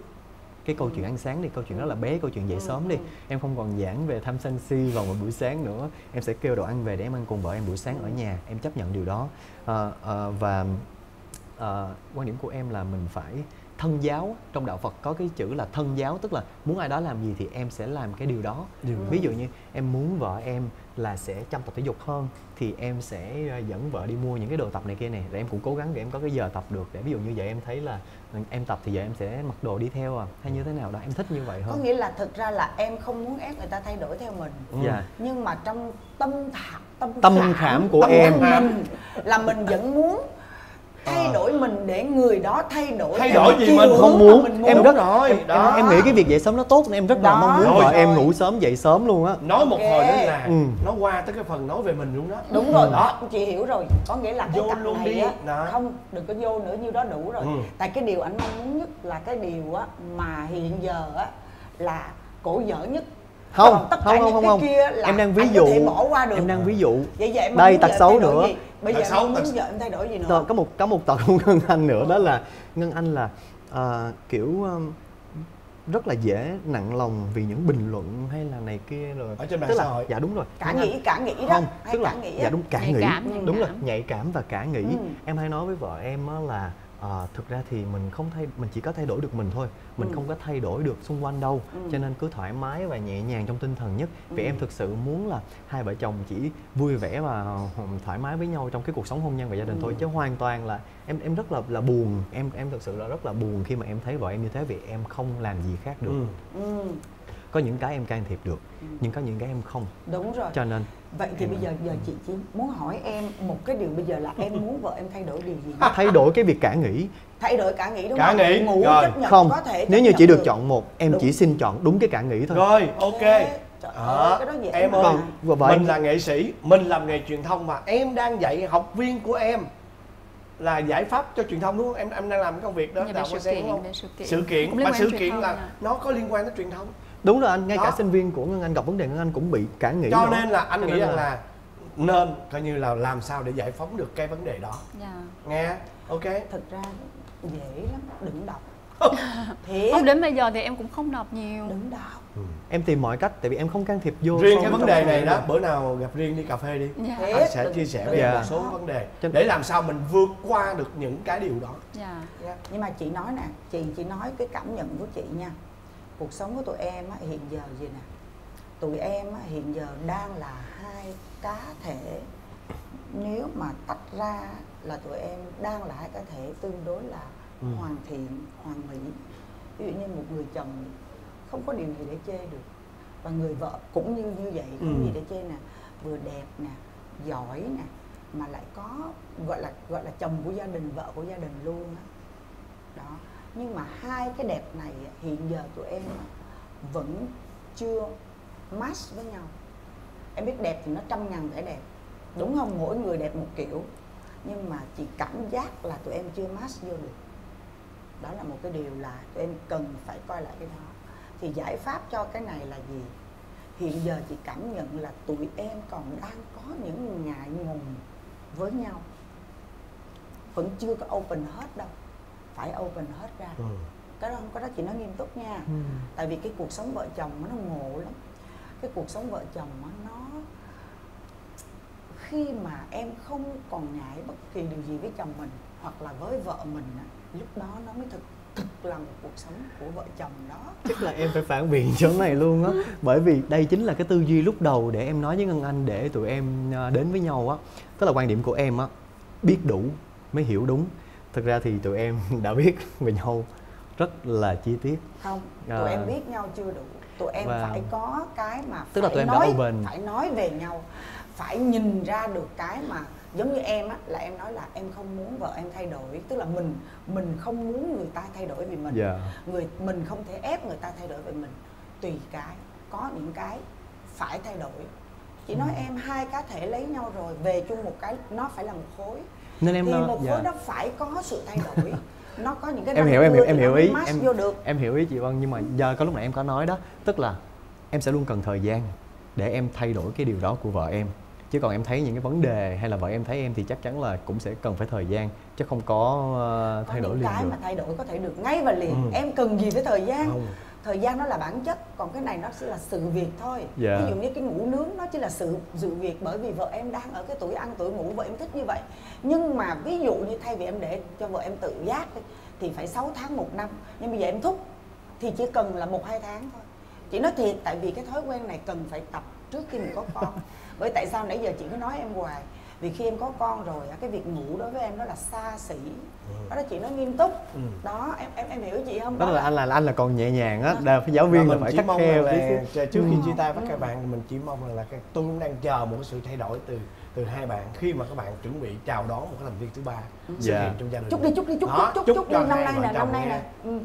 Cái câu chuyện ăn sáng đi câu chuyện đó là bé câu chuyện dậy sớm đi. Em không còn giảng về tham sân si vào một buổi sáng nữa. Em sẽ kêu đồ ăn về để em ăn cùng vợ em buổi sáng ở nhà. Em chấp nhận điều đó. Ờ, ờ, và ờ, quan điểm của em là mình phải thân giáo. Trong đạo Phật có cái chữ là thân giáo tức là muốn ai đó làm gì thì em sẽ làm cái điều đó. Ví dụ như em muốn vợ em là sẽ chăm tập thể dục hơn thì em sẽ ờ, dẫn vợ đi mua những cái đồ tập này kia này rồi em cũng cố gắng để em có cái giờ tập được để ví dụ như vậy em thấy là ừ, em tập thì giờ em sẽ mặc đồ đi theo à. Hay như thế nào đó? Em thích như vậy có hơn. nghĩa là thực ra là em không muốn ép người ta thay đổi theo mình. Dạ. Nhưng mà trong tâm thảm tâm, Tâm khảm của tâm em. khảm là mình vẫn muốn thay đổi mình để người đó thay đổi Thay đổi gì mình không muốn mình em Đúng rất rồi, em, đó. em, em nghĩ cái việc dậy sớm nó tốt nên em rất là Đó. mong muốn Rồi, vợ em ngủ sớm dậy sớm luôn á nói một Ok. hồi nữa là Ừ. nó qua tới cái phần nói về mình luôn đó đúng rồi đó chị hiểu rồi có nghĩa là cái Vô cặp luôn này đi. á Đó. không đừng có vô nữa nhiêu đó đủ rồi Ừ. tại cái điều anh mong muốn nhất là cái điều á mà hiện giờ á là cổ dở nhất không Còn tất cả không không những không cái không. kia là em đang ví anh dụ thể bỏ qua được. em đang ví dụ. Vậy vậy em đây tật xấu nữa. bây Tật giờ xấu, em muốn tật- vợ em thay đổi gì nữa? Rồi, có một có một tật của Ngân Anh nữa đó là Ngân Anh là à, kiểu um, rất là dễ nặng lòng vì những bình luận hay là này kia rồi. Ở trên mạng tức là, xã hội. dạ đúng rồi. Cả Ngân Anh- nghĩ cả nghĩ đó. Không hay tức là cả nghĩ dạ á. đúng cả Nhạy nghĩ. cảm, nhạy đúng rồi cảm. nhạy cảm và cả nghĩ. Ừ. em hay nói với vợ em á là à, thực ra thì mình không thay mình chỉ có thay đổi được mình thôi mình Ừ. không có thay đổi được xung quanh đâu Ừ. cho nên cứ thoải mái và nhẹ nhàng trong tinh thần nhất vì Ừ. em thực sự muốn là hai vợ chồng chỉ vui vẻ và thoải mái với nhau trong cái cuộc sống hôn nhân và gia đình Ừ. thôi chứ hoàn toàn là em em rất là là buồn em em thực sự là rất là buồn khi mà em thấy vợ em như thế vì em không làm gì khác được Ừ. ừ, có những cái em can thiệp được Ừ. nhưng có những cái em không. Đúng rồi. Cho nên vậy thì em- bây giờ giờ chị chỉ muốn hỏi em một cái điều bây giờ là em muốn vợ em thay đổi điều gì? Thay đổi cái việc cả nghĩ thay đổi cả nghĩ đúng Cả không? nghĩ, ngủ rồi. chấp nhận không. có thể nếu như nhận chỉ được chọn một em Đúng. chỉ xin chọn đúng cái cả nghĩ thôi. Rồi ok. Trời Đó, ơi, cái đó dễ em mà. ơi vợ vợ mình em là nghệ sĩ mình làm nghề truyền thông mà. Em đang dạy học viên của em là giải pháp cho truyền thông đúng không? Em em đang làm cái công việc đó. Hoa sự kiện, không? sự kiện. sự kiện mà sự kiện là nó có liên quan tới truyền thông đúng rồi anh ngay cả Đó. sinh viên của ngân anh gặp vấn đề ngân anh cũng bị cả nghĩ cho nữa. nên là anh Cho nghĩ rằng là nên coi như là làm sao để giải phóng được cái vấn đề đó Dạ. nghe ok thực ra dễ lắm đừng đọc thiệt Không đến bây giờ thì em cũng không đọc nhiều. đừng đọc em tìm mọi cách tại vì em không can thiệp vô riêng cái vấn đề này đó bữa nào gặp riêng đi cà phê đi Dạ. Thiệt. anh sẽ đừng- chia sẻ đừng với em Dạ. một số vấn đề để làm sao mình vượt qua được những cái điều đó Dạ. Dạ. nhưng mà chị nói nè chị chỉ nói cái cảm nhận của chị nha cuộc sống của tụi em á, hiện giờ gì nè? Tụi em á, hiện giờ đang là hai cá thể. Nếu mà tách ra là tụi em đang là hai cá thể tương đối là Ừ. hoàn thiện hoàn mỹ. Ví dụ như một người chồng không có điều gì để chê được. Và người vợ cũng như như vậy không Ừ. gì để chê nè. Vừa đẹp nè giỏi nè mà lại có gọi là gọi là chồng của gia đình vợ của gia đình luôn á. Đó nhưng mà hai cái đẹp này hiện giờ tụi em vẫn chưa match với nhau. Em biết đẹp thì nó trăm ngàn vẻ đẹp. Đúng không? Mỗi người đẹp một kiểu. Nhưng mà chị cảm giác là tụi em chưa match vô được. Đó là một cái điều là tụi em cần phải coi lại cái đó. Thì giải pháp cho cái này là gì? Hiện giờ chị cảm nhận là tụi em còn đang có những ngại ngùng với nhau. Vẫn chưa có open hết đâu phải open hết ra. Ừ. cái đó không có đó chị nói nghiêm túc nha. Ừ. tại vì cái cuộc sống vợ chồng nó ngộ lắm. Cái cuộc sống vợ chồng nó khi mà em không còn ngại bất kỳ điều gì với chồng mình hoặc là với vợ mình lúc đó nó mới thực thực là một cuộc sống của vợ chồng đó. Chắc là em phải phản biện chỗ này luôn á. Bởi vì đây chính là cái tư duy lúc đầu để em nói với ngân anh để tụi em à, đến với nhau á. Tức là quan điểm của em á biết đủ mới hiểu đúng thực ra thì tụi em đã biết về nhau rất là chi tiết. Không À. tụi em biết nhau chưa đủ. Tụi em Và- phải có cái mà Tức là tụi em đã nói open. phải nói về nhau phải nhìn ra được cái mà giống như em á là em nói là em không muốn vợ em thay đổi. Tức là mình mình không muốn người ta thay đổi vì mình. Dạ. Người mình không thể ép người ta thay đổi về mình. Tùy cái có những cái phải thay đổi. Chị nói Ừ. em hai cá thể lấy nhau rồi về chung một cái nó phải là một khối nên em thì nói một dạ. khối đó phải có sự thay đổi nó có những cái em hiểu em hiểu em hiểu ý em vô được. em hiểu ý chị Vân nhưng mà giờ có lúc nãy em có nói đó tức là em sẽ luôn cần thời gian để em thay đổi cái điều đó của vợ em. Chứ còn em thấy những cái vấn đề hay là vợ em thấy em thì chắc chắn là cũng sẽ cần phải thời gian chứ không có ờ, có thay đổi những liền cái được. mà thay đổi có thể được ngay và liền. Ừ. em cần gì với thời gian? Không thời gian nó là bản chất còn cái này nó chỉ là sự việc thôi. Dạ. ví dụ như cái ngủ nướng nó chỉ là sự sự việc bởi vì vợ em đang ở cái tuổi ăn tuổi ngủ vợ em thích như vậy. Nhưng mà ví dụ như thay vì em để cho vợ em tự giác đi, thì phải 6 tháng một năm. Nhưng bây giờ em thúc thì chỉ cần là một hai tháng thôi. Chị nói thiệt tại vì cái thói quen này cần phải tập trước khi mình có con. Bởi tại sao nãy giờ chị cứ nói em hoài vì khi em có con rồi á, cái việc ngủ đối với em đó là xa xỉ đó là chị nói nghiêm túc Ừ. đó em em em hiểu chị không đó là anh là anh là còn nhẹ nhàng á Đó. đa phải giáo viên là mình phải mong khe là, trước khi Ừ. chia tay với các Ừ. bạn mình chỉ mong là, là cái tôi cũng đang chờ một cái sự thay đổi từ từ hai bạn khi mà các bạn chuẩn bị chào đón một cái thành viên thứ ba xuất Dạ. hiện trong gia đình chúc đi chúc đi chúc Đó, chúc chúc chúc, đi năm nay nè năm nay nè ừ.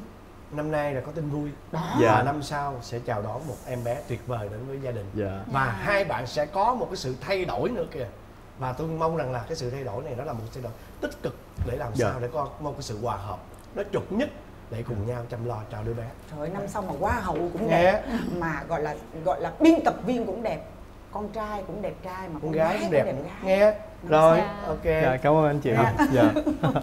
năm nay là có tin vui đó Dạ. và năm sau sẽ chào đón một em bé tuyệt vời đến với gia đình dạ và hai bạn sẽ có một cái sự thay đổi nữa kìa và tôi mong rằng là cái sự thay đổi này nó là một sự thay đổi tích cực để làm Dạ. sao để có một cái sự hòa hợp nó chuẩn nhất để cùng nhau chăm lo cho đứa bé trời ơi, năm sau mà hoa hậu cũng Nghe. đẹp mà gọi là gọi là biên tập viên cũng đẹp con trai cũng đẹp trai mà con gái cũng đẹp nữa gái nghe rồi Dạ. ok dạ cảm ơn anh chị Dạ. dạ